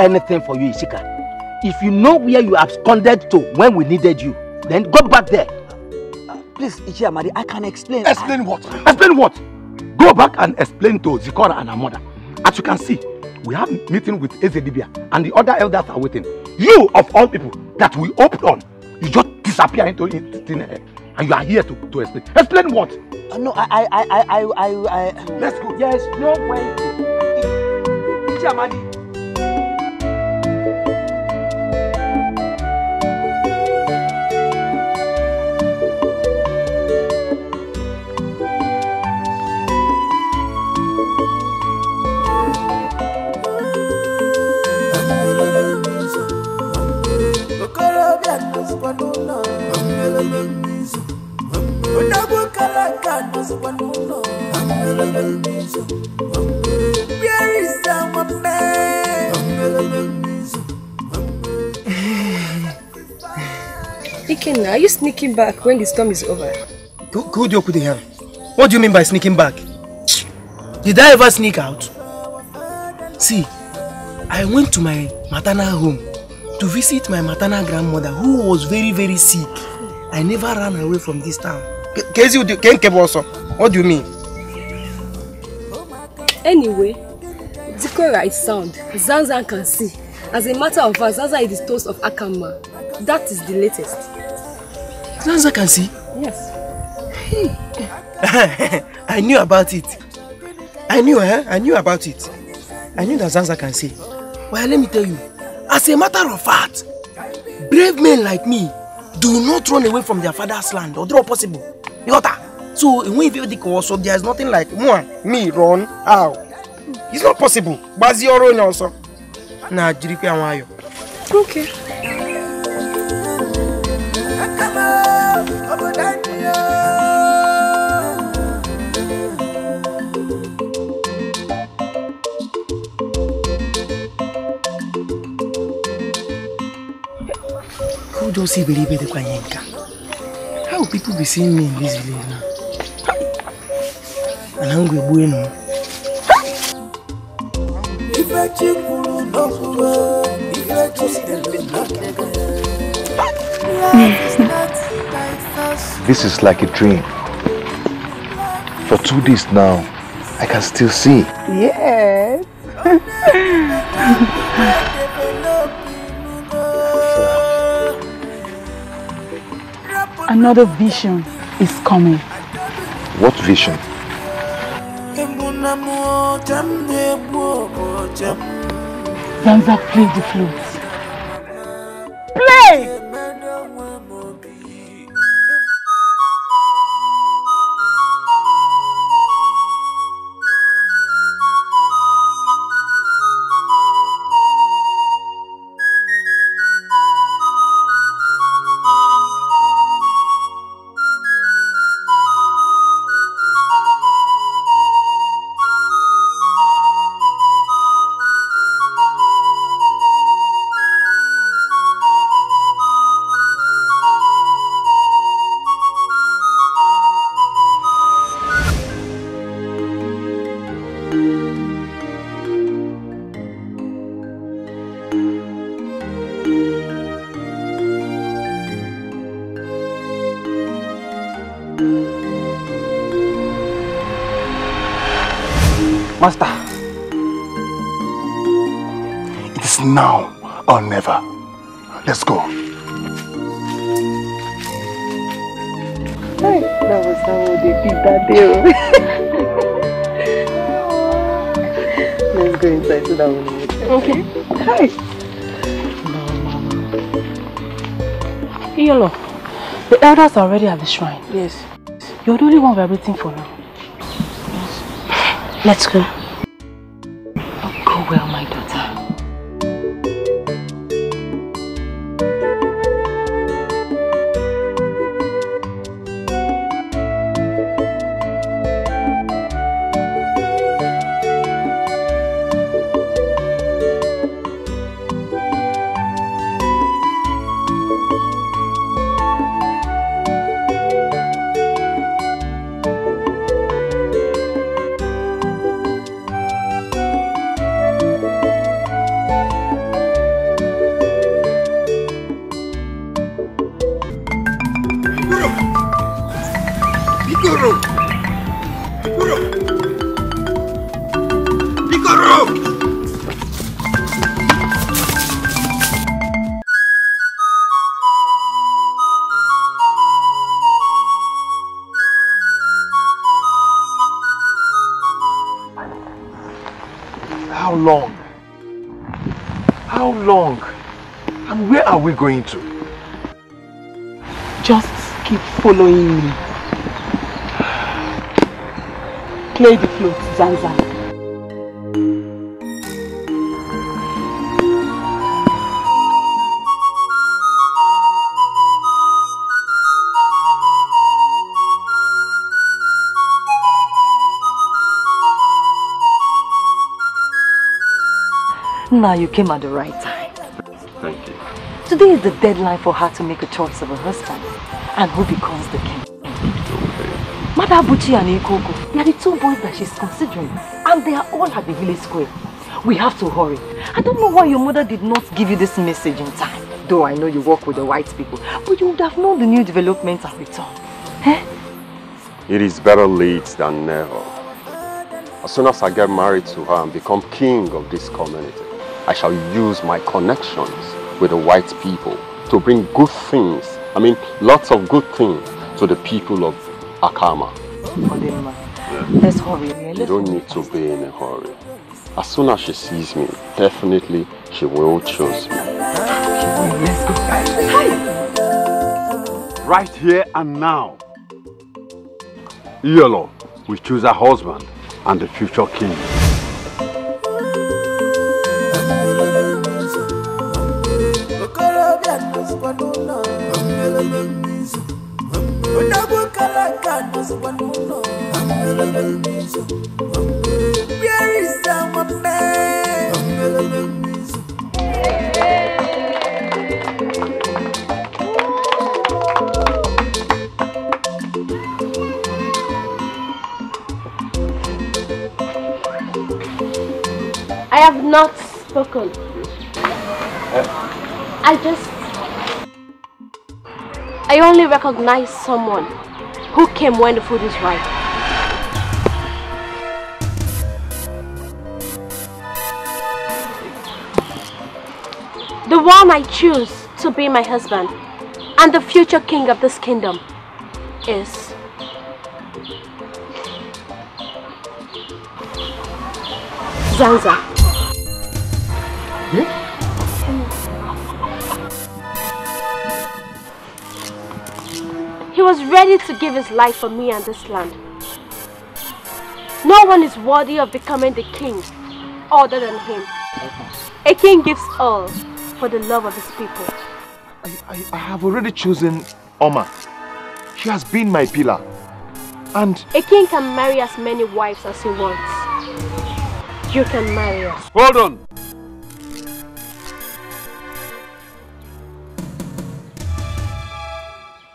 anything for you, Isika. If you know where you absconded to when we needed you, then go back there. Please, Ichiamadi, I can explain. Explain what? Explain what? Go back and explain to Zikora and her mother. As you can see, we have meeting with Ezedibia and the other elders are waiting. You, of all people, that we hoped on, you just disappear into thin air. And you are here to, to explain. Explain what? Uh, no, I, I, I, I, I, I... Let's go. Yes, no way. Ichiamadi. okorobịa nọzikwa n'ụlọ odogwu kara aka nọzikwa n'ụlọ Where is our man? Ikenna, are you sneaking back when the storm is over? Good Okudeham. What do you mean by sneaking back? Did I ever sneak out? See, I went to my maternal home to visit my maternal grandmother who was very very sick. I never ran away from this town. Kezi Udo- Ken Keboso, what do you mean? Anyway, Zikora is sound. Zanzan can see. As a matter of fact, Zanzan is the toast of Akama. That is the latest. Zanza can see. Yes. I knew about it. I knew, eh? I knew about it. I knew that Zanza can see. Well, let me tell you, as a matter of fact, brave men like me do not run away from their father's land, although possible. You got that? So, when you the also, there is nothing like "Mwah, me run. How? It's not possible. Bazi oro na also. Na jiripi anwayo. Okay. Who does he believe the Kwanyenka? How will people be seeing me in this village now? And I'm going to Ife chi kwuru n'okwu ife chi dere n'aka Life is not like first This is like a dream. For two days now, I can still see. Yes. Another vision is coming. What vision? Zanza, play the flute. Elders are already at the shrine. Yes. You're the only one with everything for now. Let's go. Go we going to? Just keep following me. Play the flute, Zanzan. Now you came at the right time. Today is the deadline for her to make a choice of a husband and who becomes the king. Mother Madabuchi and Ikoko, they are the two boys that she's considering and they are all at the village square. We have to hurry. I don't know why your mother did not give you this message in time. Though I know you work with the white people, but you would have known the new developments and return. Eh? It is better late than never. As soon as I get married to her and become king of this community, I shall use my connections with the white people to bring good things, I mean lots of good things to the people of Akama. Odema, let's hurry. You don't need to be in a hurry. As soon as she sees me, definitely she will choose me. Right here and now. Yellow will choose a husband and the future king. Where is our man? I have not spoken. Eh? I just... I only recognize someone came when the food is right. The one I choose to be my husband and the future king of this kingdom is Zanza. He was ready to give his life for me and this land. No one is worthy of becoming the king other than him. A king gives all for the love of his people. I, I have already chosen Oma. She has been my pillar. And A king can marry as many wives as he wants. You can marry us. Hold on.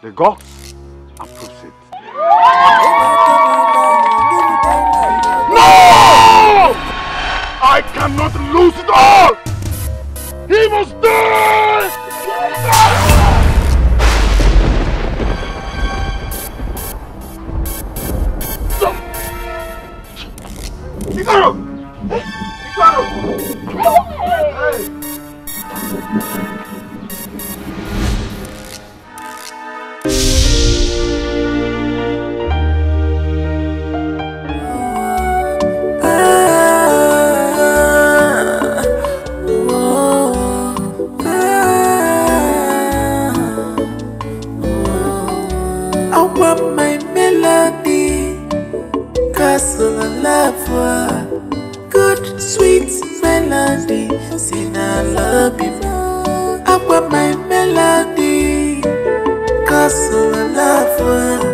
The gods approve it. No! I cannot lose it all! He must die! He must die! Melody, sin I love you. want my melody, of love,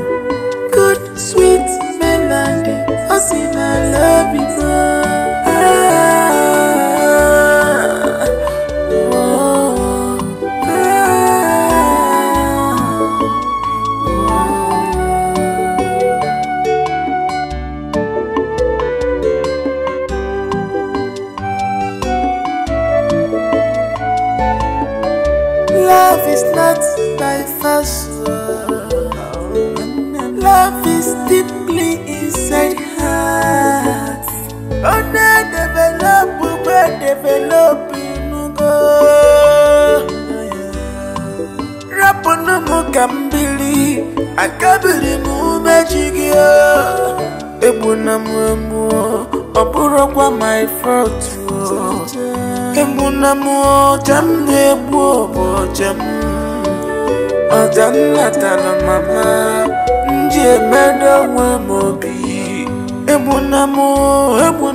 we develop in go. Rapono mo kambili, akabili mu mejigio. Ebuna mu emu, oburokwa my fault. Ebuna mu jam na-egbu ọbọjem. Ọja nnatara mama, nji emedo onwe m obi. Egbuna m, egbuna